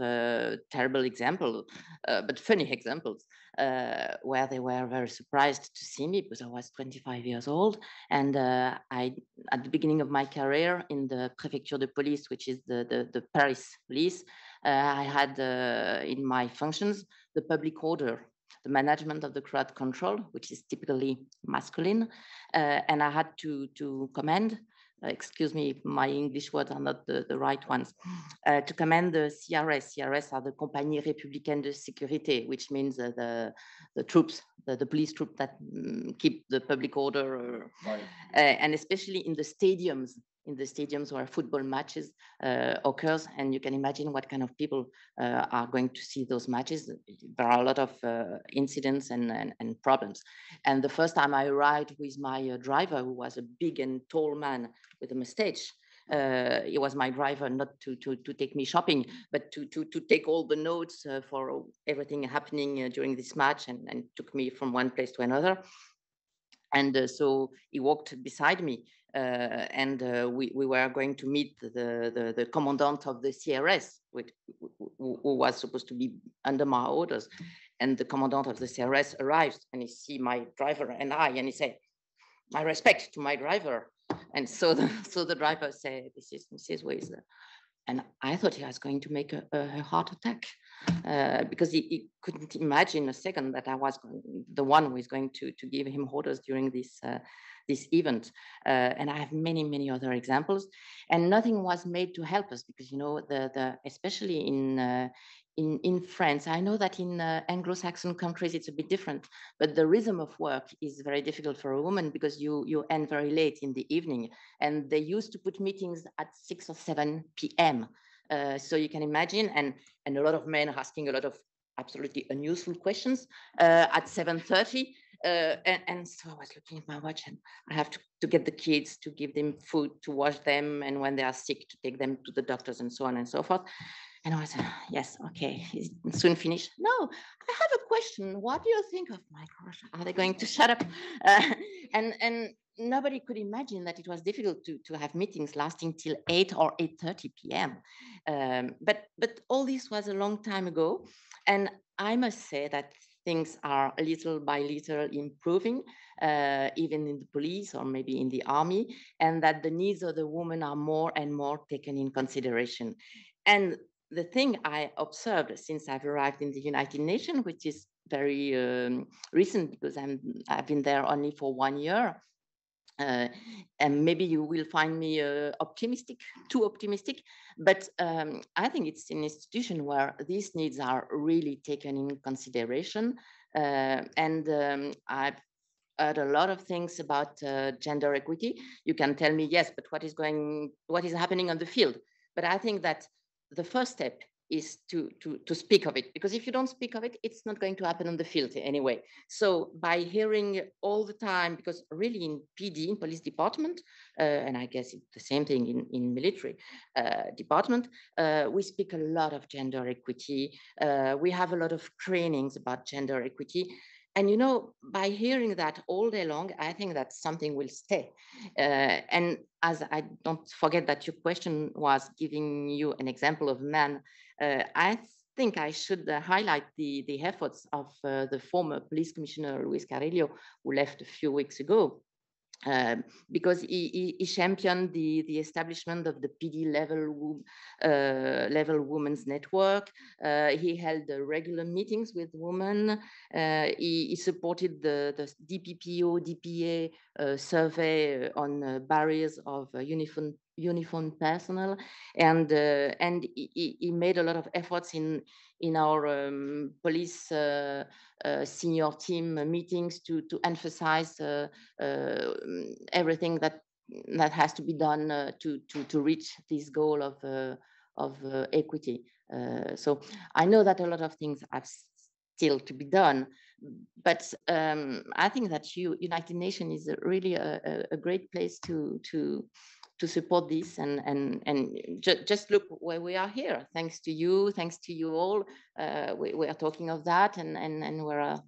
terrible example, uh, but funny <laughs> examples, uh, where they were very surprised to see me because I was 25 years old. And uh, I, at the beginning of my career in the Préfecture de Police, which is the, the, the Paris police, uh, I had in my functions the public order the management of the crowd control, which is typically masculine, uh, and I had to to command excuse me, if my English words are not the, the right ones, uh, to command the CRS. CRS are the Compagnie Républicaine de Sécurité, which means uh, the, the troops, the, the police troops that um, keep the public order, uh, right. and especially in the stadiums in the stadiums where football matches uh, occurs, and you can imagine what kind of people uh, are going to see those matches. There are a lot of uh, incidents and, and, and, problems. And the first time I arrived with my uh, driver, who was a big and tall man with a mustache, uh, was my driver not to, to, to take me shopping, but to, to, to take all the notes uh, for everything happening uh, during this match and, and took me from one place to another. And uh, so he walked beside me uh, and uh, we, we were going to meet the, the, the commandant of the CRS, which, who, who was supposed to be under my orders. And the commandant of the CRS arrives and he see my driver and I, and he said, my respect to my driver. And so the, <laughs> so the driver said, this is Mrs. Weiser. And I thought he was going to make a, a heart attack uh, because he, he, couldn't imagine a second that I was the one who is going to, to give him orders during this, uh, this event. Uh, and I have many, many other examples. And nothing was made to help us because, you know, the, the especially in, uh, in, in France. I know that in uh, Anglo-Saxon countries it's a bit different, but the rhythm of work is very difficult for a woman because you you end very late in the evening, and they used to put meetings at six or seven p.m. Uh, so you can imagine, and and a lot of men are asking a lot of absolutely unuseful questions uh, at 7.30 uh, and, and, so I was looking at my watch and I have to, to get the kids to give them food to wash them and when they are sick to take them to the doctors and so on and so forth and I said, <sighs> yes, okay, he's soon finished. No, I have a question. What do you think of my gosh? Are they going to shut up? <laughs> Uh, and and nobody could imagine that it was difficult to, to have meetings lasting till 8 or 8.30 p.m. Um, but, but all this was a long time ago. And I must say that things are little by little improving, uh, even in the police or maybe in the army, and that the needs of the woman are more and more taken in consideration. And the thing I observed since I've arrived in the United Nations, which is very um, recent because I'm, I've been there only for one year, uh, and maybe you will find me uh, optimistic, too optimistic, but um, I think it's an institution where these needs are really taken in consideration. Uh, and um, I've heard a lot of things about uh, gender equity. You can tell me, yes, but what is going, what is happening on the field? But I think that the first step is to, to, to speak of it, because if you don't speak of it, it's not going to happen on the field anyway. So by hearing all the time, because really in PD, in police department, uh, and I guess it's the same thing in, in military uh, department, uh, we speak a lot of gender equity. Uh, we have a lot of trainings about gender equity. And you know, by hearing that all day long, I think that something will stay. Uh, and as I don't forget that your question was giving you an example of man, uh, I think I should uh, highlight the, the efforts of uh, the former police commissioner Luis Carrilho, who left a few weeks ago. Um, because he, he, he, championed the, the establishment of the PD level, uh, level women's network. Uh, he held regular meetings with women. Uh, he, he, supported the, the DPPO, DPA uh, survey on uh, barriers of uniform uniformed personnel, and uh, and he, he, made a lot of efforts in in our um, police uh, uh, senior team meetings to to emphasize uh, uh, everything that that has to be done uh, to to to reach this goal of of equity. so I know that a lot of things have still to be done, but um, I think that you, United Nations is really a, a, great place to to to support this and and and ju just look where we are here. Thanks to you thanks to you all uh, we, we, are talking of that and and and we're uh,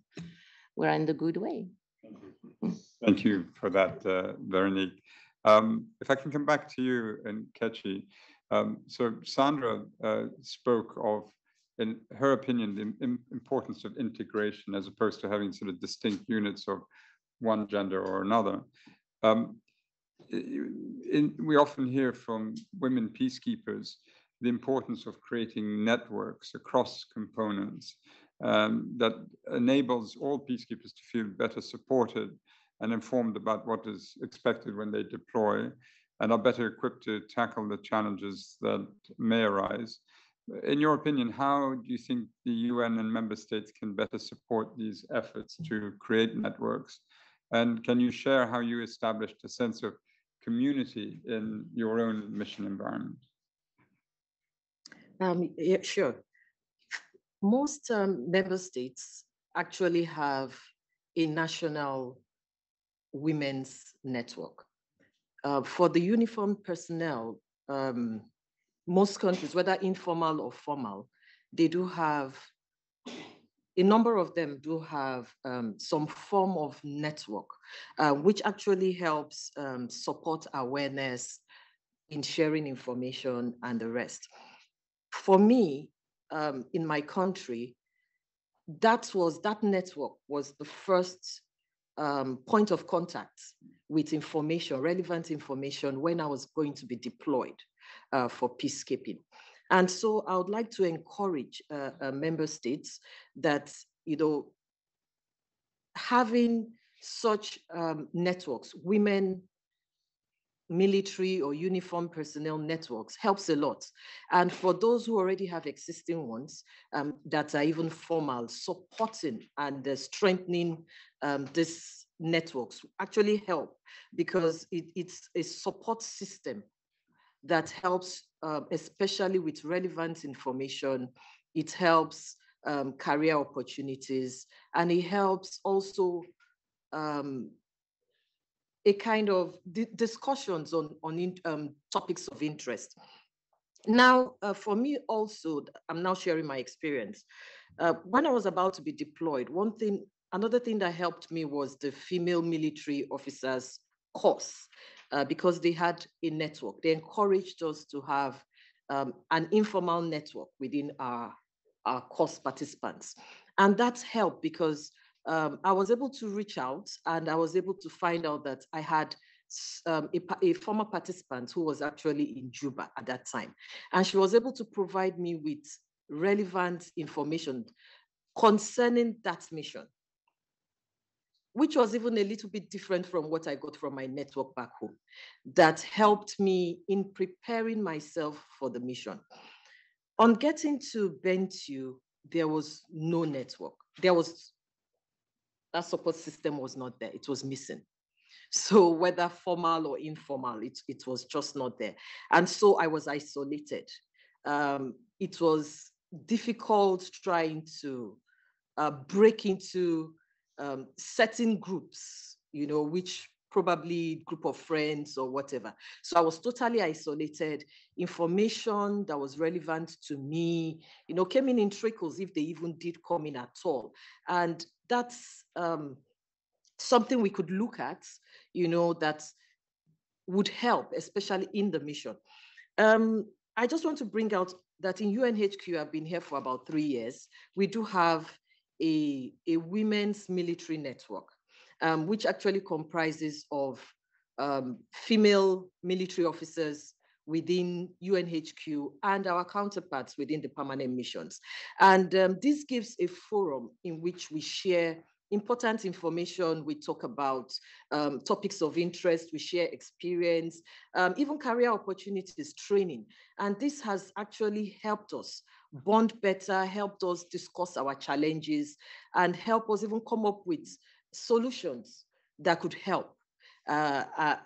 we're in the good way. Thank you for that uh, veronique. Um, if i can come back to you and Kechi um, so sandra uh, spoke of in her opinion the importance of integration as opposed to having sort of distinct units of one gender or another. Um, in, we often hear from women peacekeepers the importance of creating networks across components um, that enables all peacekeepers to feel better supported and informed about what is expected when they deploy and are better equipped to tackle the challenges that may arise. In your opinion, how do you think the UN and member states can better support these efforts to create networks? And can you share how you established a sense of community in your own mission environment? Um, yeah, sure. Most um, member states actually have a national women's network. Uh, for the uniformed personnel, um, most countries, whether informal or formal, they do have, a number of them do have um, some form of network, uh, which actually helps um, support awareness in sharing information and the rest. For me, um, in my country, that was that network was the first um, point of contact with information, relevant information when I was going to be deployed uh, for peacekeeping. And so I would like to encourage uh, uh, member states that, you know, having such um, networks, women military or uniform personnel networks helps a lot. And for those who already have existing ones um, that are even formal, supporting and uh, strengthening um, these networks actually help because it, it's a support system that helps, uh, especially with relevant information. It helps um, career opportunities and it helps also um, a kind of discussions on, on in, um, topics of interest. Now, uh, for me also, I'm now sharing my experience. Uh, when I was about to be deployed, one thing, another thing that helped me was the female military officers course, uh, because they had a network. They encouraged us to have um, an informal network within our, our course participants. And that's helped because um, I was able to reach out and I was able to find out that I had um, a, a, former participant who was actually in Juba at that time. And she was able to provide me with relevant information concerning that mission, which was even a little bit different from what I got from my network back home, that helped me in preparing myself for the mission. On getting to Bentiu, there was no network. There was that support system was not there. It was missing. So whether formal or informal, it, it was just not there. And so I was isolated. Um, it was difficult trying to uh, break into um, certain groups, you know, which probably group of friends or whatever. So I was totally isolated. Information that was relevant to me, you know, came in in trickles if they even did come in at all. And that's um, something we could look at, you know, that would help, especially in the mission. Um, I just want to bring out that in UNHQ, I've been here for about three years. We do have a, a women's military network um, which actually comprises of um, female military officers within UNHQ and our counterparts within the permanent missions. And um, this gives a forum in which we share important information. We talk about um, topics of interest, we share experience, um, even career opportunities, training. And this has actually helped us bond better, helped us discuss our challenges, and help us even come up with solutions that could help uh, uh,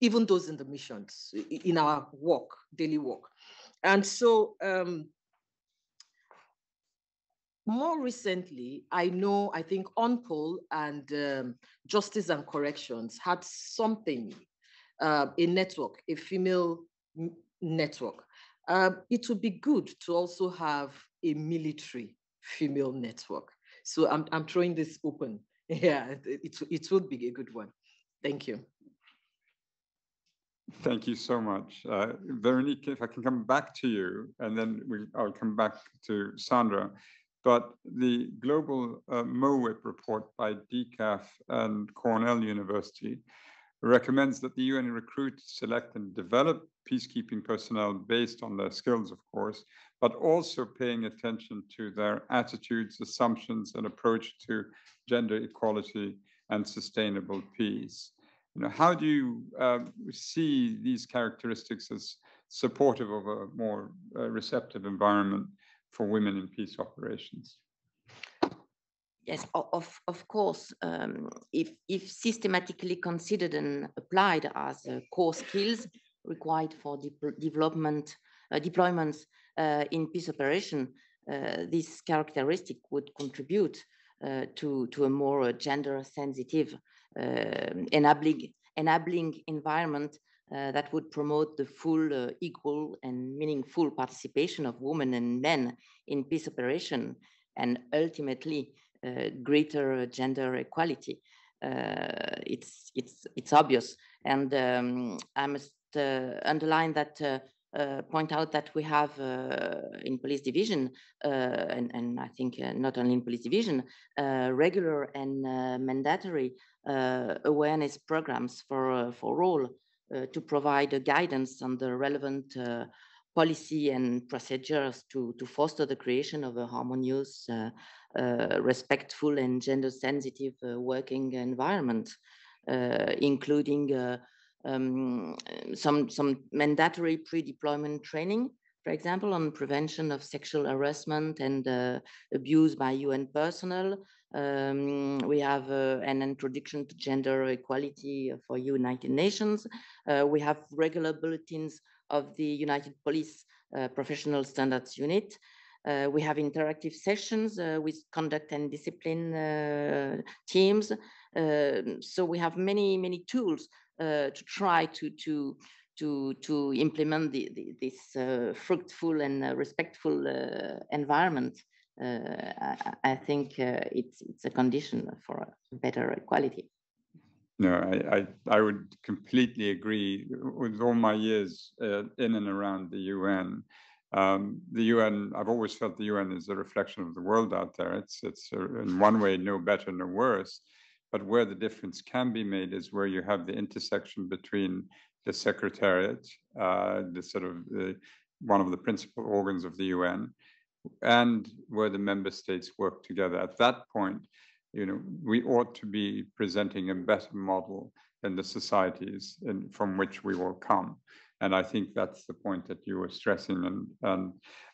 even those in the missions in our work, daily work. And so um, more recently, I know, I think UNPOL and um, Justice and Corrections had something, uh, a network, a female network. Uh, it would be good to also have a military female network. So I'm, I'm throwing this open. <laughs> Yeah, it, it would be a good one. Thank you. Thank you so much. Uh, Veronique, if I can come back to you, and then we, I'll come back to Sandra. But the global uh, MOWIP report by DCAF and Cornell University recommends that the UN recruit, select, and develop peacekeeping personnel based on their skills, of course, but also paying attention to their attitudes, assumptions, and approach to gender equality and sustainable peace. You know, how do you uh, see these characteristics as supportive of a more uh, receptive environment for women in peace operations? Yes, of, of course, um, if, if systematically considered and applied as uh, core skills required for de development, uh, deployments uh, in peace operation, uh, this characteristic would contribute uh, to, to a more gender sensitive um, enabling, enabling environment uh, that would promote the full, uh, equal, and meaningful participation of women and men in peace operation, and ultimately uh, greater gender equality. Uh, it's it's it's obvious, and um, I must uh, underline that. point out that we have in police division, and, and I think not only in police division, regular and mandatory awareness programs for for all to provide guidance on the relevant uh, policy and procedures to, to foster the creation of a harmonious, uh, uh, respectful and gender sensitive uh, working environment, uh, including um, some, some mandatory pre-deployment training, for example, on prevention of sexual harassment and abuse by UN personnel, um, we have uh, an introduction to gender equality for United Nations. Uh, we have regular bulletins of the United Police uh, Professional Standards Unit. Uh, we have interactive sessions uh, with conduct and discipline uh, teams. Um, so we have many, many tools to try to, to, to, to implement the, the, this fruitful and respectful environment I, I, think uh, it's it's a condition for better equality. No, I, I, I would completely agree. With all my years uh, in and around the UN, um, the UN, I've always felt the UN is a reflection of the world out there. It's it's in one way no better, no worse. But where the difference can be made is where you have the intersection between the Secretariat, uh, the sort of the, one of the principal organs of the UN, and where the member states work together. At that point, you know, we ought to be presenting a better model than the societies in, from which we will come. And I think that's the point that you were stressing. And, and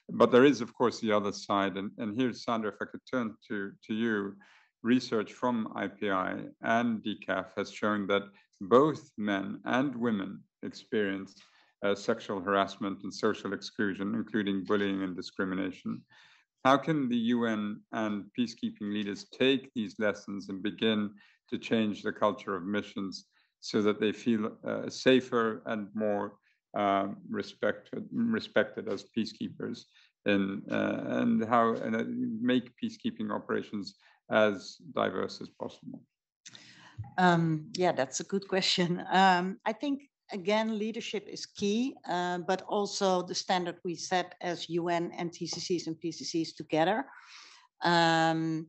but there is, of course, the other side. And, and here, Sandra, if I could turn to, to you, research from IPI and DCAF has shown that both men and women experience sexual harassment and social exclusion, including bullying and discrimination. How can the UN and peacekeeping leaders take these lessons and begin to change the culture of missions so that they feel uh, safer and more um, respected, respected as peacekeepers, and uh, and how and uh, make peacekeeping operations as diverse as possible? Um, yeah, that's a good question. Um, I think again, leadership is key, uh, but also the standard we set as UN and TCCs and PCCs together. Um,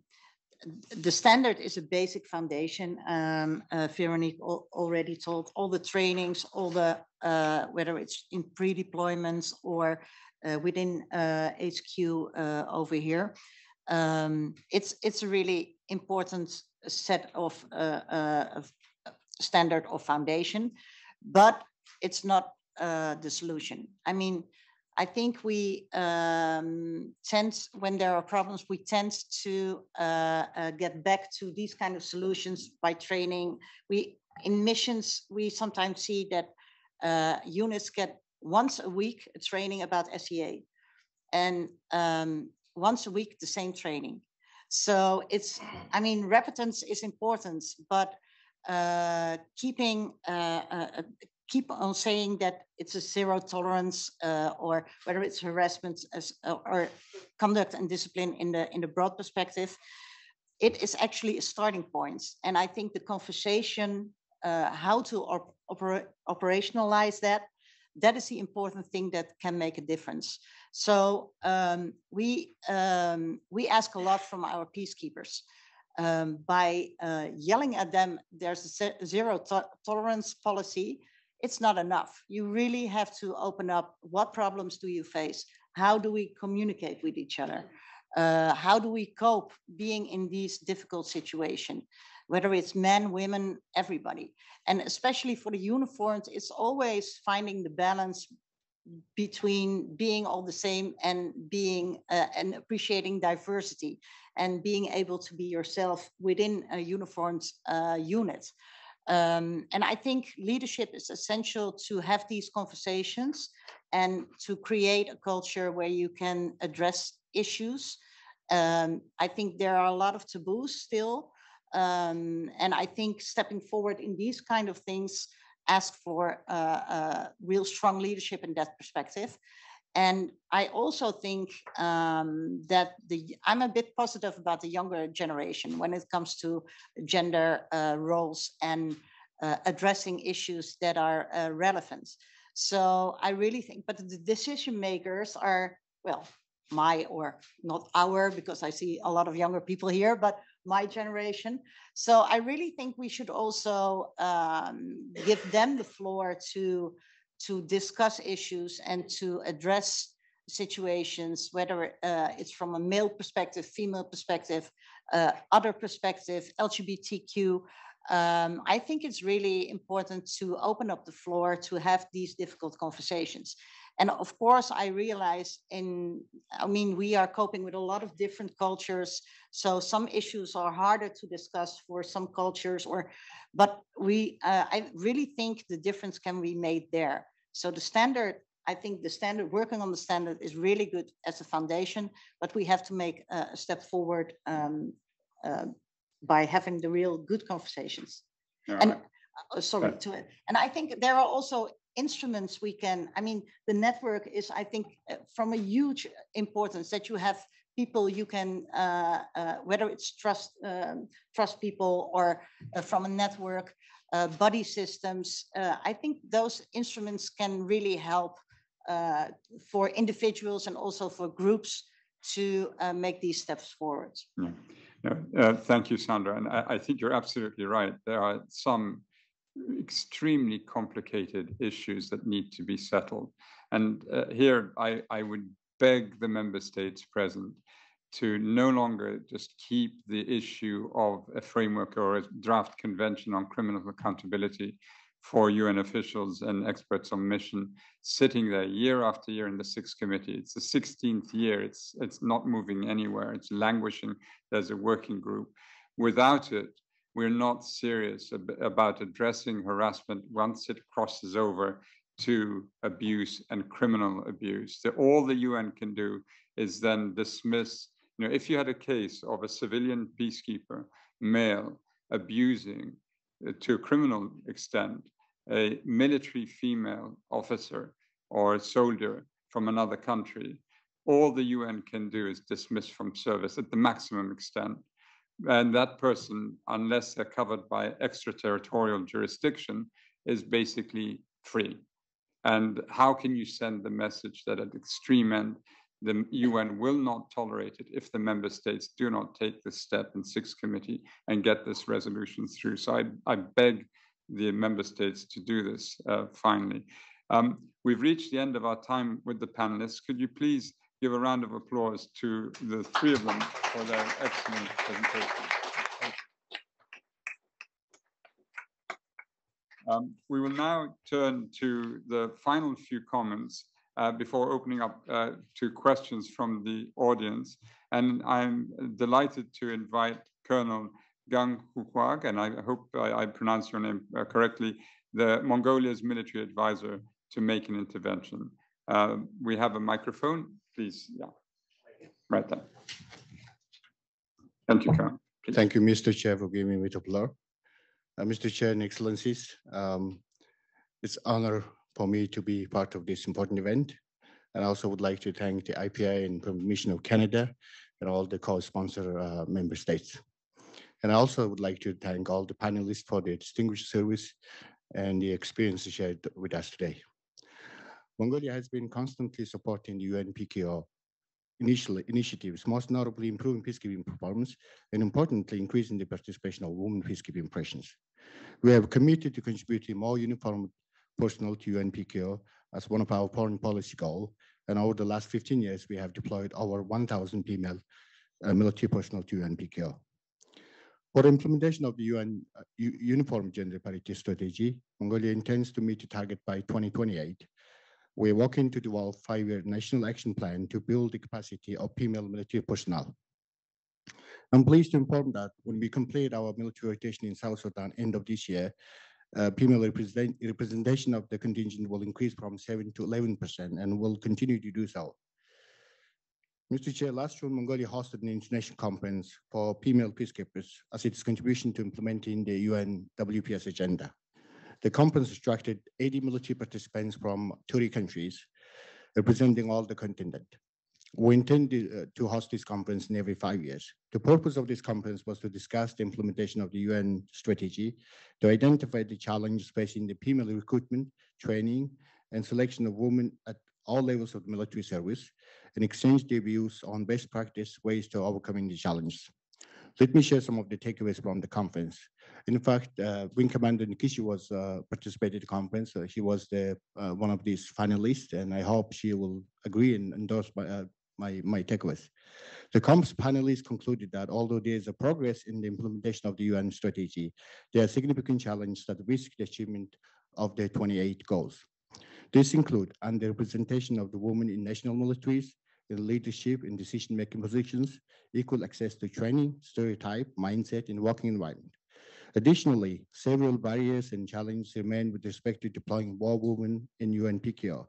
the standard is a basic foundation. Um, uh, Veronique al already told all the trainings, all the, uh, whether it's in pre-deployments or uh, within HQ uh, uh, over here. Um, it's, it's a really important set of, uh, of standard or foundation but it's not uh, the solution. I mean, I think we um, tend, when there are problems, we tend to uh, uh, get back to these kind of solutions by training. We in missions, we sometimes see that uh, units get once a week a training about SEA, and um, once a week the same training. So it's, I mean, repetence is important, but keeping uh, uh, uh, keep on saying that it's a zero tolerance uh, or whether it's harassment as, or conduct and discipline in the in the broad perspective, it is actually a starting point. And I think the conversation, uh, how to op oper operationalize that, that is the important thing that can make a difference. So um, we um, we ask a lot from our peacekeepers um, by uh, yelling at them, there's a zero to tolerance policy, it's not enough. You really have to open up what problems do you face? How do we communicate with each other? Uh, how do we cope being in these difficult situations? Whether it's men, women, everybody. And especially for the uniformed, it's always finding the balance between being all the same and being uh, and appreciating diversity and being able to be yourself within a uniformed uh, unit. Um, and I think leadership is essential to have these conversations and to create a culture where you can address issues. Um, I think there are a lot of taboos still. Um, and I think stepping forward in these kind of things ask for uh, uh, real strong leadership in that perspective. And I also think um, that the I'm a bit positive about the younger generation when it comes to gender uh, roles and uh, addressing issues that are uh, relevant. So I really think, but the decision makers are well, my or not our because I see a lot of younger people here, but my generation. So I really think we should also um, give them the floor to to discuss issues and to address situations, whether uh, it's from a male perspective, female perspective, uh, other perspective, LGBTQ. Um, I think it's really important to open up the floor to have these difficult conversations. And of course, I realize in, I mean, we are coping with a lot of different cultures. So some issues are harder to discuss for some cultures or, but we, uh, I really think the difference can be made there. So the standard, I think the standard, working on the standard is really good as a foundation, but we have to make a step forward um, uh, by having the real good conversations. And uh, sorry to it. And I think there are also instruments we can, I mean, the network is, I think, uh, from a huge importance that you have people you can, uh, uh, whether it's trust, um, trust people or uh, from a network, uh, buddy systems. Uh, I think those instruments can really help for individuals and also for groups to make these steps forward. Yeah. thank you, Sandra. And I, I think you're absolutely right. There are some extremely complicated issues that need to be settled. And uh, here I, I would beg the member states present to no longer just keep the issue of a framework or a draft convention on criminal accountability for UN officials and experts on mission sitting there year after year in the sixth committee. It's the 16th year. It's, it's not moving anywhere. It's languishing. There's a working group. Without it, we're not serious ab about addressing harassment once it crosses over to abuse and criminal abuse. All the UN can do is then dismiss, you know, if you had a case of a civilian peacekeeper, male, abusing uh, to a criminal extent, a military female officer or soldier from another country, all the UN can do is dismiss from service at the maximum extent and that person, unless they're covered by extraterritorial jurisdiction, is basically free. And how can you send the message that at the extreme end, the UN will not tolerate it if the member states do not take this step in sixth committee and get this resolution through. So I, I beg the member states to do this uh, finally. Um, we've reached the end of our time with the panelists. Could you please give a round of applause to the three of them for their excellent presentation. Um, we will now turn to the final few comments uh, before opening up uh, to questions from the audience. And I'm delighted to invite Colonel Gang Hukwag, and I hope I, I pronounce your name uh, correctly, the Mongolia's military advisor to make an intervention. Uh, we have a microphone please, yeah, right there. Thank you, Karen. Please. Thank you, Mr. Chair, for giving me the floor. Uh, Mr. Chair and Excellencies, um, it's honor for me to be part of this important event. And I also would like to thank the IPI and Mission of Canada and all the co-sponsor uh, member states. And I also would like to thank all the panelists for their distinguished service and the experience shared with us today. Mongolia has been constantly supporting the UNPKO initial initiatives, most notably improving peacekeeping performance and importantly, increasing the participation of women peacekeeping operations. We have committed to contributing more uniform personnel to UNPKO as one of our foreign policy goals. And over the last 15 years, we have deployed over 1,000 female uh, military personnel to UNPKO. For implementation of the UN uh, Uniform Gender Parity Strategy, Mongolia intends to meet the target by 2028 we're working to develop five-year national action plan to build the capacity of female military personnel. I'm pleased to inform that when we complete our military rotation in South Sudan end of this year, uh, female represent, representation of the contingent will increase from 7 to 11% and will continue to do so. Mr. Chair, last June, Mongolia hosted an international conference for female peacekeepers as its contribution to implementing the UN WPS agenda. The conference attracted 80 military participants from 30 countries, representing all the continent. We intend uh, to host this conference in every five years. The purpose of this conference was to discuss the implementation of the UN strategy, to identify the challenges facing the female recruitment, training, and selection of women at all levels of military service, and exchange their views on best practice ways to overcoming the challenges. Let me share some of the takeaways from the conference. In fact, uh, Wing Commander Nkechi was uh, participated in the conference. Uh, he was the, uh, one of these finalists, and I hope she will agree and endorse my, uh, my, my takeaways. The COMS panelists concluded that although there is a progress in the implementation of the UN strategy, there are significant challenges that risk the achievement of the 28 goals. These include underrepresentation of the women in national militaries, in leadership in decision-making positions, equal access to training, stereotype, mindset, and working environment. Additionally, several barriers and challenges remain with respect to deploying more women in UNPKO.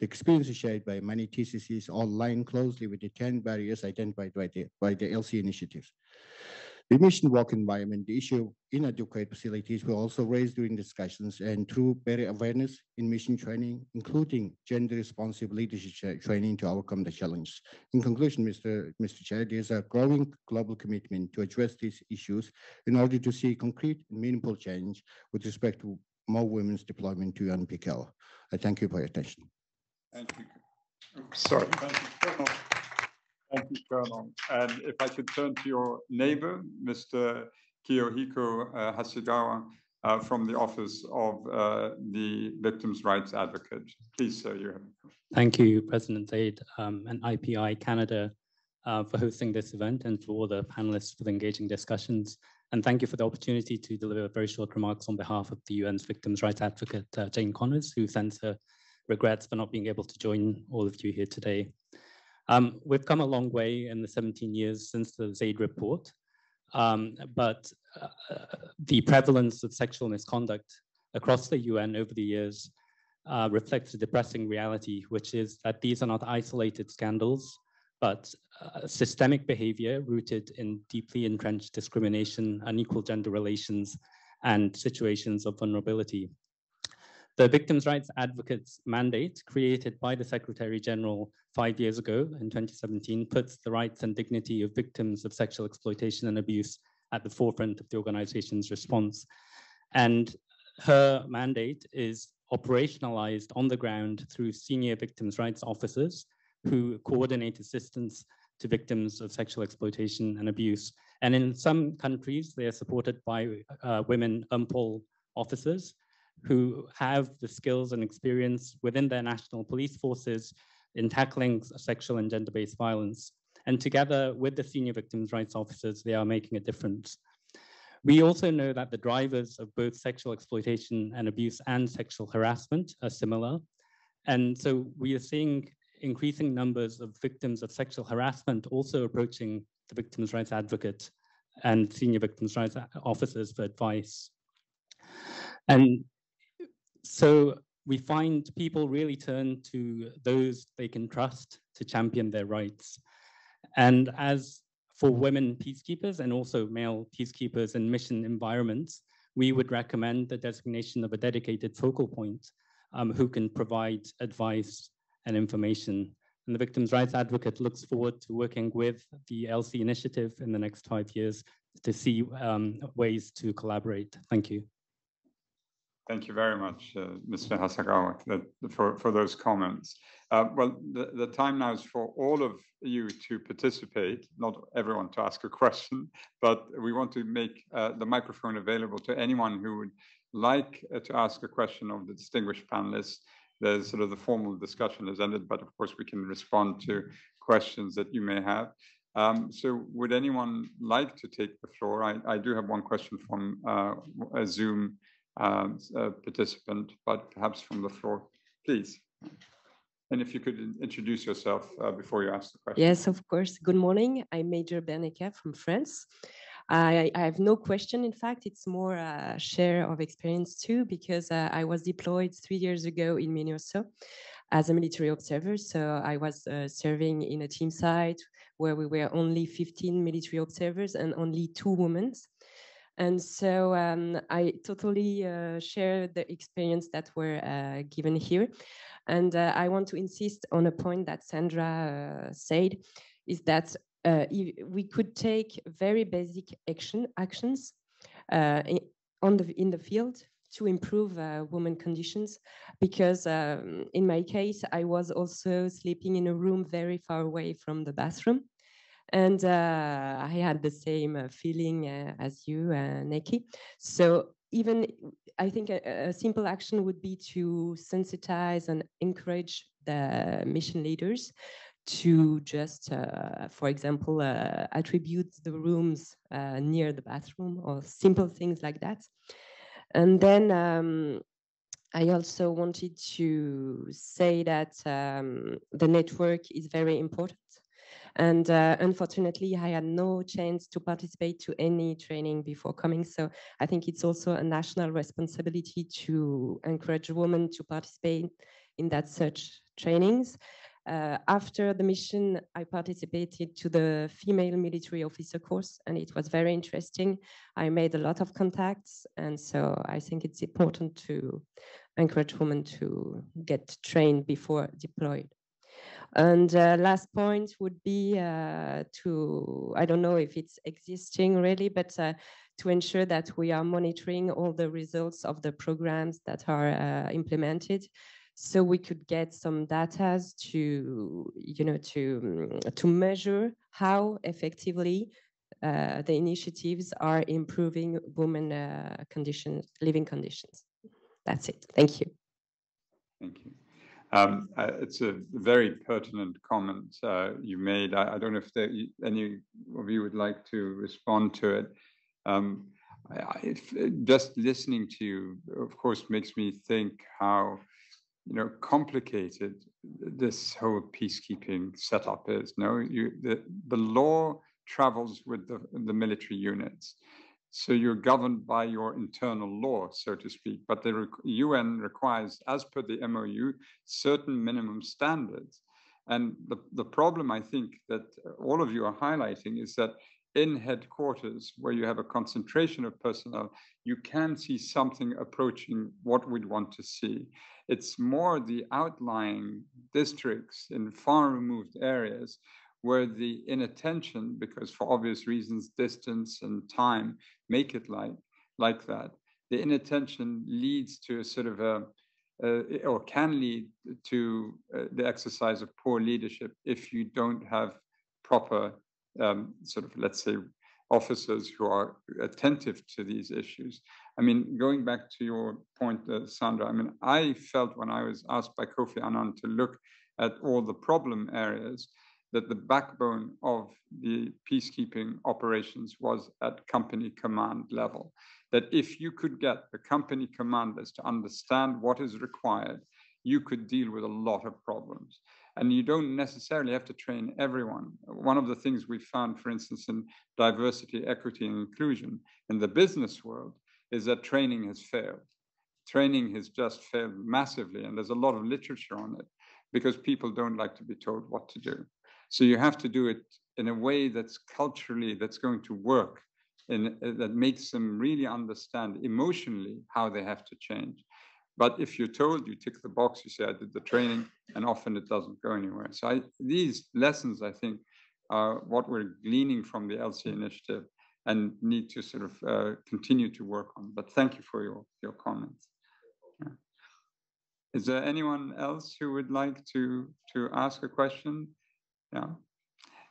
The experiences shared by many TCCs all align closely with the 10 barriers identified by the, by the Elsie initiatives. The mission work environment, the issue of inadequate facilities were also raised during discussions and through better awareness in mission training, including gender responsive leadership training to overcome the challenge. In conclusion, Mr. Mr. Chair, there's a growing global commitment to address these issues in order to see concrete and meaningful change with respect to more women's deployment to UNPKO. I thank you for your attention. Thank you. Sorry. Thank you. Thank you, Colonel. And if I could turn to your neighbor, Mr. Kiyohiko uh, Hasegawa, uh, from the Office of uh, the Victims' Rights Advocate. Please, sir, you have Thank you, President Zeid um, and IPI Canada uh, for hosting this event and for all the panelists for the engaging discussions. And thank you for the opportunity to deliver very short remarks on behalf of the UN's Victims' Rights Advocate, uh, Jane Connors, who sends her regrets for not being able to join all of you here today. Um, we've come a long way in the 17 years since the Zeid report, um, but uh, the prevalence of sexual misconduct across the UN over the years uh, reflects a depressing reality, which is that these are not isolated scandals, but uh, systemic behavior rooted in deeply entrenched discrimination, unequal gender relations, and situations of vulnerability. The Victims' Rights Advocates mandate created by the Secretary General five years ago in 2017 puts the rights and dignity of victims of sexual exploitation and abuse at the forefront of the organization's response. And her mandate is operationalized on the ground through senior victims' rights officers who coordinate assistance to victims of sexual exploitation and abuse. And in some countries, they are supported by uh, women UNPOL officers who have the skills and experience within their national police forces in tackling sexual and gender-based violence. And together with the senior victims' rights officers, they are making a difference. We also know that the drivers of both sexual exploitation and abuse and sexual harassment are similar. And so we are seeing increasing numbers of victims of sexual harassment also approaching the victims' rights advocate and senior victims' rights officers for advice. And so we find people really turn to those they can trust to champion their rights. And as for women peacekeepers and also male peacekeepers in mission environments, we would recommend the designation of a dedicated focal point um, who can provide advice and information. And the Victims' Rights Advocate looks forward to working with the Elsie initiative in the next five years to see um, ways to collaborate. Thank you. Thank you very much, uh, Mr. Hasegawa, for, for those comments. Uh, well, the, the time now is for all of you to participate, not everyone to ask a question, but we want to make uh, the microphone available to anyone who would like uh, to ask a question of the distinguished panelists. There's sort of the formal discussion has ended, but of course we can respond to questions that you may have. Um, so would anyone like to take the floor? I, I do have one question from uh, Zoom uh, participant, but perhaps from the floor, please. And if you could introduce yourself uh, before you ask the question. Yes, of course. Good morning. I'm Major Berneke from France. I, I, have no question. In fact, it's more a share of experience too, because uh, I was deployed three years ago in MINURSO as a military observer. So I was uh, serving in a team site where we were only 15 military observers and only two women. And so um, I totally uh, share the experience that were uh, given here. And uh, I want to insist on a point that Sandra uh, said, is that uh, we could take very basic action actions uh, in, on the, in the field to improve uh, women conditions because um, in my case i was also sleeping in a room very far away from the bathroom and uh, i had the same uh, feeling uh, as you uh, Nkechi. so even i think a, a, simple action would be to sensitize and encourage the mission leaders to just, uh, for example, uh, attribute the rooms uh, near the bathroom or simple things like that. And then um, I also wanted to say that um, the network is very important. And uh, unfortunately, I had no chance to participate to any training before coming. So I think it's also a national responsibility to encourage women to participate in that such trainings. Uh, after the mission, I participated to the female military officer course, and it was very interesting. I made a lot of contacts, and so I think it's important to encourage women to get trained before deployed. And uh, last point would be uh, to, I don't know if it's existing really, but uh, to ensure that we are monitoring all the results of the programs that are uh, implemented. So we could get some data to you know to mm, to measure how effectively uh, the initiatives are improving women uh, conditions living conditions. That's it. Thank you. Thank you um, uh, it's a very pertinent comment uh, you made. I, I don't know if there, any of you would like to respond to it. Um, I, just listening to you, of course, makes me think how you know complicated this whole peacekeeping setup is. No, you the the law travels with the the military units, so you're governed by your internal law, so to speak. But the UN requires, as per the MOU, certain minimum standards. And the, the problem I think that all of you are highlighting is that in headquarters, where you have a concentration of personnel, you can see something approaching what we'd want to see. It's more the outlying districts in far removed areas where the inattention, because for obvious reasons, distance and time make it like, like that. The inattention leads to a sort of a, uh, or can lead to uh, the exercise of poor leadership if you don't have proper um, sort of, let's say, officers who are attentive to these issues. I mean, going back to your point, uh, Sandra, I mean, I felt when I was asked by Kofi Annan to look at all the problem areas that the backbone of the peacekeeping operations was at company command level. That if you could get the company commanders to understand what is required, you could deal with a lot of problems. And you don't necessarily have to train everyone. One of the things we found, for instance, in diversity, equity, and inclusion in the business world is that training has failed. Training has just failed massively, and there's a lot of literature on it because people don't like to be told what to do. So you have to do it in a way that's culturally that's going to work and that makes them really understand emotionally how they have to change. But if you're told, you tick the box, you say, I did the training, and often it doesn't go anywhere. So I, these lessons, I think, are what we're gleaning from the Elsie initiative and need to sort of uh, continue to work on. But thank you for your, your comments. Yeah. Is there anyone else who would like to, to ask a question? Yeah.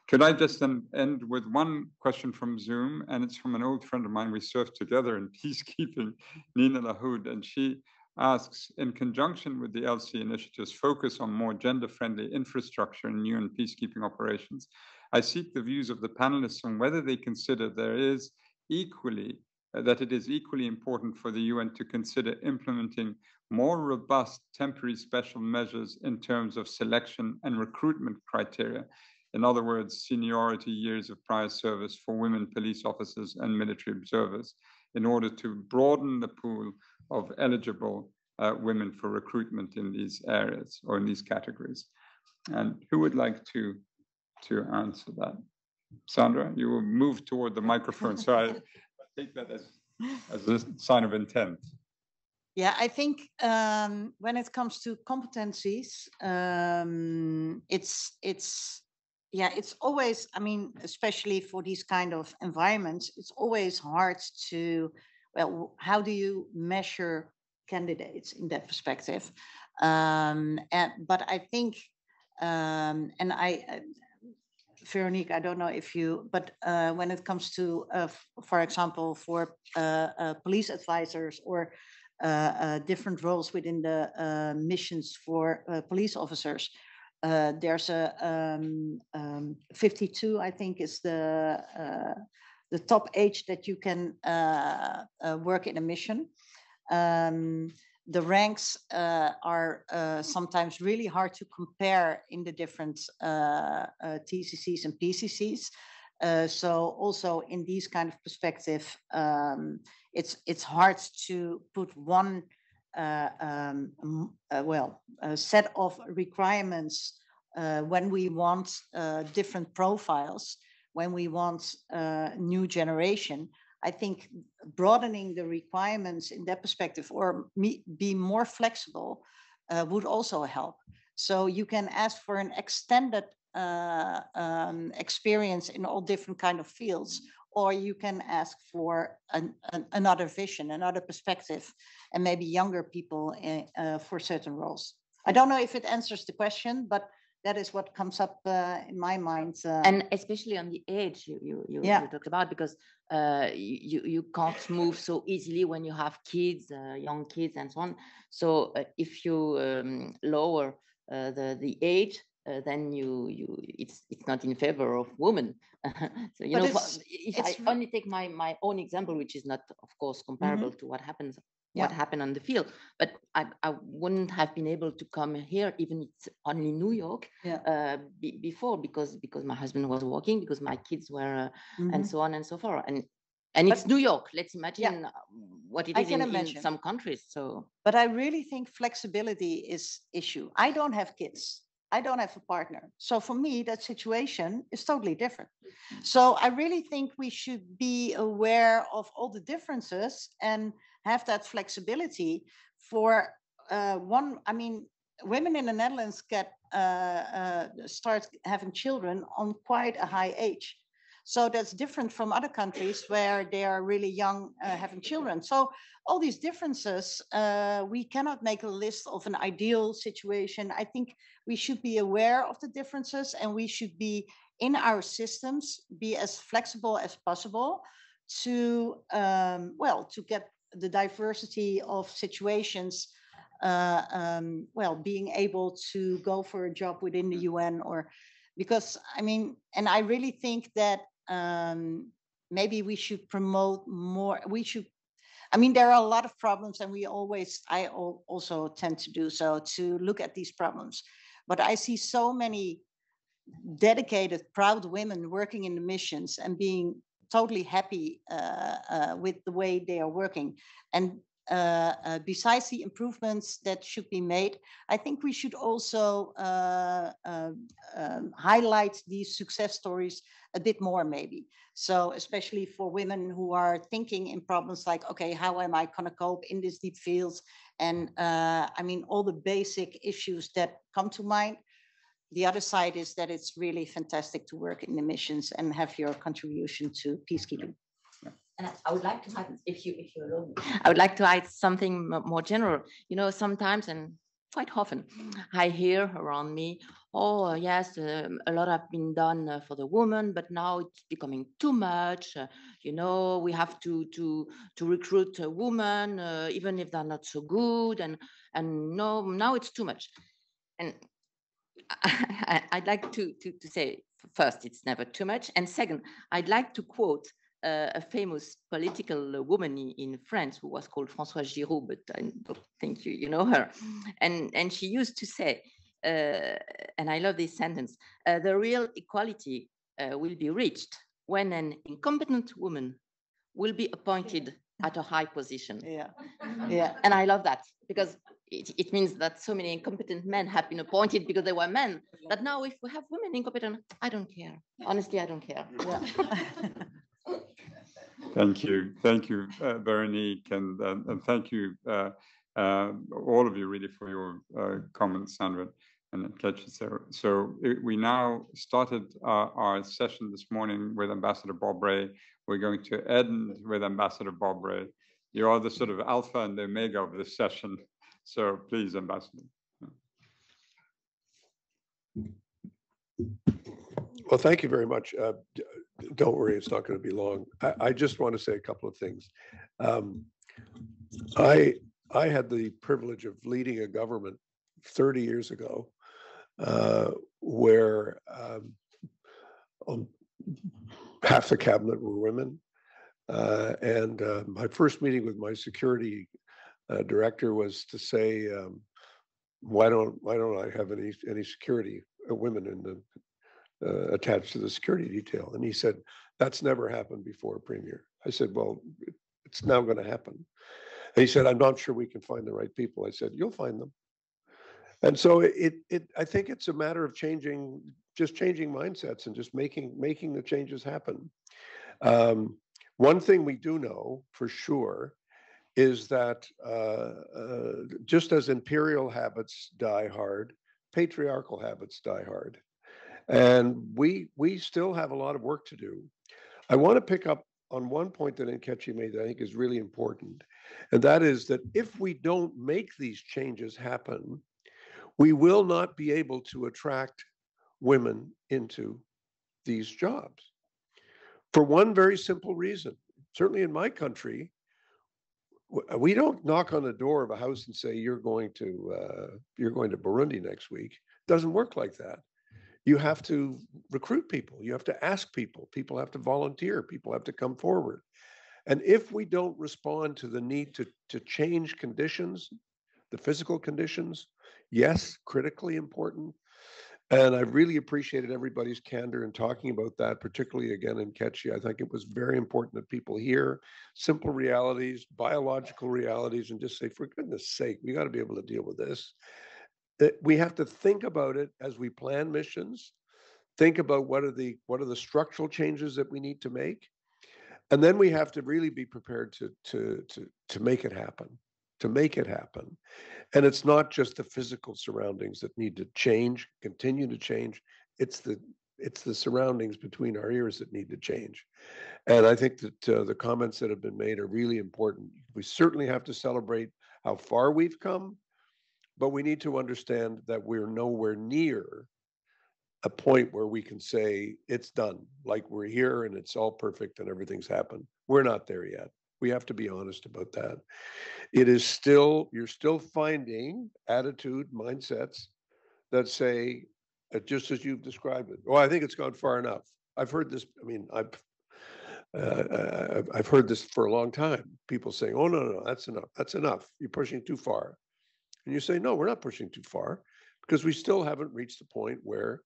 Could I just then end with one question from Zoom? And it's from an old friend of mine. We served together in <laughs> peacekeeping, Nina Lahoud, and she asks, in conjunction with the Elsie initiative's focus on more gender-friendly infrastructure in UN peacekeeping operations, I seek the views of the panelists on whether they consider there is equally that it is equally important for the UN to consider implementing more robust temporary special measures in terms of selection and recruitment criteria. In other words, seniority years of prior service for women police officers and military observers in order to broaden the pool of eligible uh, women for recruitment in these areas or in these categories. And who would like to, to answer that? Sandra, you will move toward the microphone. So I <laughs> take that as, as a sign of intent. Yeah, I think um, when it comes to competencies, um, it's it's yeah, it's always. I mean, especially for these kind of environments, it's always hard to well, how do you measure candidates in that perspective? Um, and but I think, um, and I, Veronique, I don't know if you, but uh, when it comes to, uh, for example, for uh, uh, police advisors or uh, different roles within the missions for police officers, there's a um, um, 52, I think, is the the top age that you can work in a mission. Um, the ranks uh, are uh, sometimes really hard to compare in the different uh, uh, TCCs and PCCs. Uh, so also in these kind of perspective, um, it's it's hard to put one uh, um, well set of requirements when we want different profiles, when we want new generation. I think broadening the requirements in that perspective or me, be more flexible uh, would also help. So you can ask for an extended uh, um, experience in all different kind of fields, or you can ask for an, an, another vision, another perspective, and maybe younger people in, uh, for certain roles. I don't know if it answers the question, but that is what comes up uh, in my mind. Uh, and especially on the age you you, you, Yeah. you talked about because uh, you you can't move so easily when you have kids, uh, young kids, and so on. So uh, if you um, lower uh, the the age, uh, then you you it's it's not in favor of women. <laughs> so you But know, it's- if it's I only take my my own example, which is not of course comparable to what happens what happened on the field, but I I wouldn't have been able to come here even it's only New York Yeah. uh, be, before because because my husband was working because my kids were uh, and Mhm. so on and so forth and and it's New York. Let's imagine uh, what it is in, in some countries. So But I really think flexibility is issue. I don't have kids. I don't have a partner. So for me, that situation is totally different. So I really think we should be aware of all the differences and have that flexibility for uh, one. I mean, women in the Netherlands get uh, uh, start having children on quite a high age. So that's different from other countries where they are really young uh, having children. So all these differences, uh, we cannot make a list of an ideal situation. I think we should be aware of the differences and we should be in our systems, be as flexible as possible to, um, well, to get the diversity of situations uh, um, well, being able to go for a job within the UN or because I mean, and I really think that um, maybe we should promote more. We should. I mean, there are a lot of problems, and we always. I also tend to do so to look at these problems, but I see so many dedicated, proud women working in the missions and being totally happy uh, uh, with the way they are working. And uh, uh, besides the improvements that should be made, I think we should also uh, uh, um, highlight these success stories a bit more, maybe. So, especially for women who are thinking in problems like, okay, how am I going to cope in these deep fields? And uh, I mean, all the basic issues that come to mind. The other side is that it's really fantastic to work in the missions and have your contribution to peacekeeping. And I- would like to add, if you, if you allow me, I would like to add something more general. You know, sometimes and quite often, I hear around me, oh yes, um, a lot have been done uh, for the woman, but now it's becoming too much. uh, you know, we have to to to recruit a woman, uh, even if they're not so good, and and no, now it's too much. And I, I'd like to, to, to say first, it's never too much. And second, I'd like to quote uh, a famous political woman in France who was called Françoise Giroud, but I don't think you, you know her. And, and she used to say, uh, and I love this sentence, uh, the real equality uh, will be reached when an incompetent woman will be appointed at a high position. Yeah, yeah. And I love that because it, it means that so many incompetent men have been appointed because they were men. That now, if we have women incompetent, I don't care. Honestly, I don't care. Yeah. <laughs> Thank you. Thank you, uh, Veronique, and, uh, and thank you, uh, uh, all of you, really, for your uh, comments, Sandra and Nkechi. So, so it, we now started uh, our session this morning with Ambassador Bob Rae. We're going to end with Ambassador Bob Rae. You are the sort of alpha and the omega of this session. So please, Ambassador. Well, thank you very much. Uh, don't worry, it's not going to be long. I, I just want to say a couple of things. Um, I I had the privilege of leading a government 30 years ago, uh, where um, um, half the cabinet were women, uh, and uh, my first meeting with my security uh, director was to say, um, "Why don't why don't I have any any security uh, women in the uh, attached to the security detail?" And he said, "That's never happened before, Premier." I said, "Well, it's now going to happen." And he said, "I'm not sure we can find the right people." I said, "You'll find them." And so it it I think it's a matter of changing just changing mindsets and just making making the changes happen. Um, one thing we do know for sure is that uh, uh, just as imperial habits die hard, patriarchal habits die hard, and we we still have a lot of work to do. I want to pick up on one point that Nkechi made that I think is really important, and that is that if we don't make these changes happen, we will not be able to attract women into these jobs for one very simple reason. Certainly in my country, we don't knock on the door of a house and say you're going to uh, you're going to Burundi next week. Doesn't work like that. You have to recruit people. You have to ask people. People have to volunteer. People have to come forward. And if we don't respond to the need to to change conditions, the physical conditions, yes, critically important. And I really appreciated everybody's candor in talking about that, particularly again Nkechi. I think it was very important that people hear simple realities, biological realities, and just say, for goodness sake, we got to be able to deal with this. Eh, we have to think about it as we plan missions, think about what are the what are the structural changes that we need to make. And then we have to really be prepared to to to to make it happen to make it happen. And it's not just the physical surroundings that need to change, continue to change. It's the it's the surroundings between our ears that need to change. And I think that uh, the comments that have been made are really important. We certainly have to celebrate how far we've come, but we need to understand that we're nowhere near a point where we can say it's done, like we're here and it's all perfect and everything's happened. We're not there yet. We have to be honest about that. It is still, you're still finding attitude, mindsets that say, uh, just as you've described it, well, I think it's gone far enough. I've heard this, I mean, I've, uh, I've- I've heard this for a long time. People saying, oh, no, no, no, that's enough. That's enough. You're pushing too far. And you say, no, we're not pushing too far because we still haven't reached the point where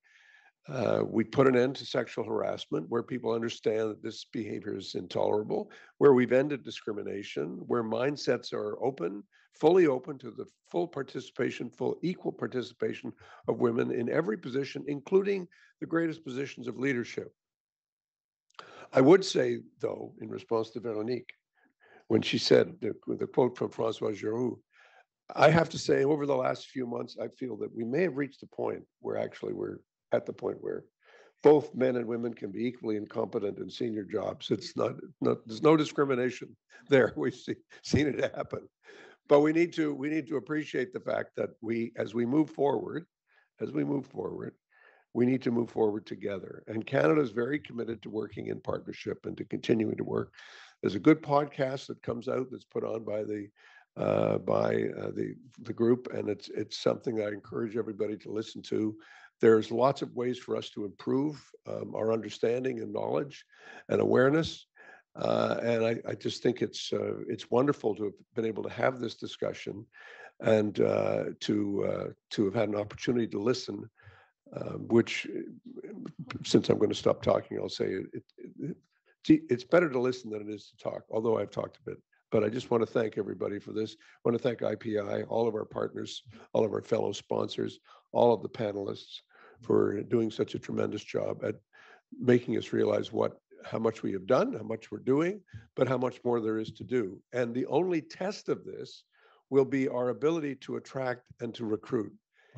uh, we put an end to sexual harassment, where people understand that this behavior is intolerable, where we've ended discrimination, where mindsets are open, fully open to the full participation, full equal participation of women in every position, including the greatest positions of leadership. I would say, though, in response to Veronique, when she said the, the quote from Francois Giroud, I have to say, over the last few months, I feel that we may have reached a point where actually we're at the point where both men and women can be equally incompetent in senior jobs. It's not, not there's no discrimination there. <laughs> We've see, seen it happen, but we need to we need to appreciate the fact that we, as we move forward, as we move forward, we need to move forward together. And Canada is very committed to working in partnership and to continuing to work. There's a good podcast that comes out that's put on by the uh, by uh, the the group, and it's it's something that I encourage everybody to listen to. There's lots of ways for us to improve um, our understanding and knowledge and awareness. Uh, and I, I just think it's uh, it's wonderful to have been able to have this discussion and uh, to uh, to have had an opportunity to listen. Uh, which, since I'm going to stop talking, I'll say it, it, it, it's better to listen than it is to talk. Although I've talked a bit, but I just want to thank everybody for this. I want to thank IPI, all of our partners, all of our fellow sponsors, all of the panelists for doing such a tremendous job at making us realize what how much we have done, how much we're doing, but how much more there is to do. And the only test of this will be our ability to attract and to recruit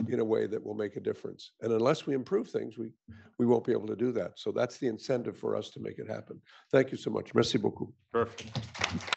in a way that will make a difference. And unless we improve things, we, we won't be able to do that. So that's the incentive for us to make it happen. Thank you so much. Merci beaucoup. Perfect.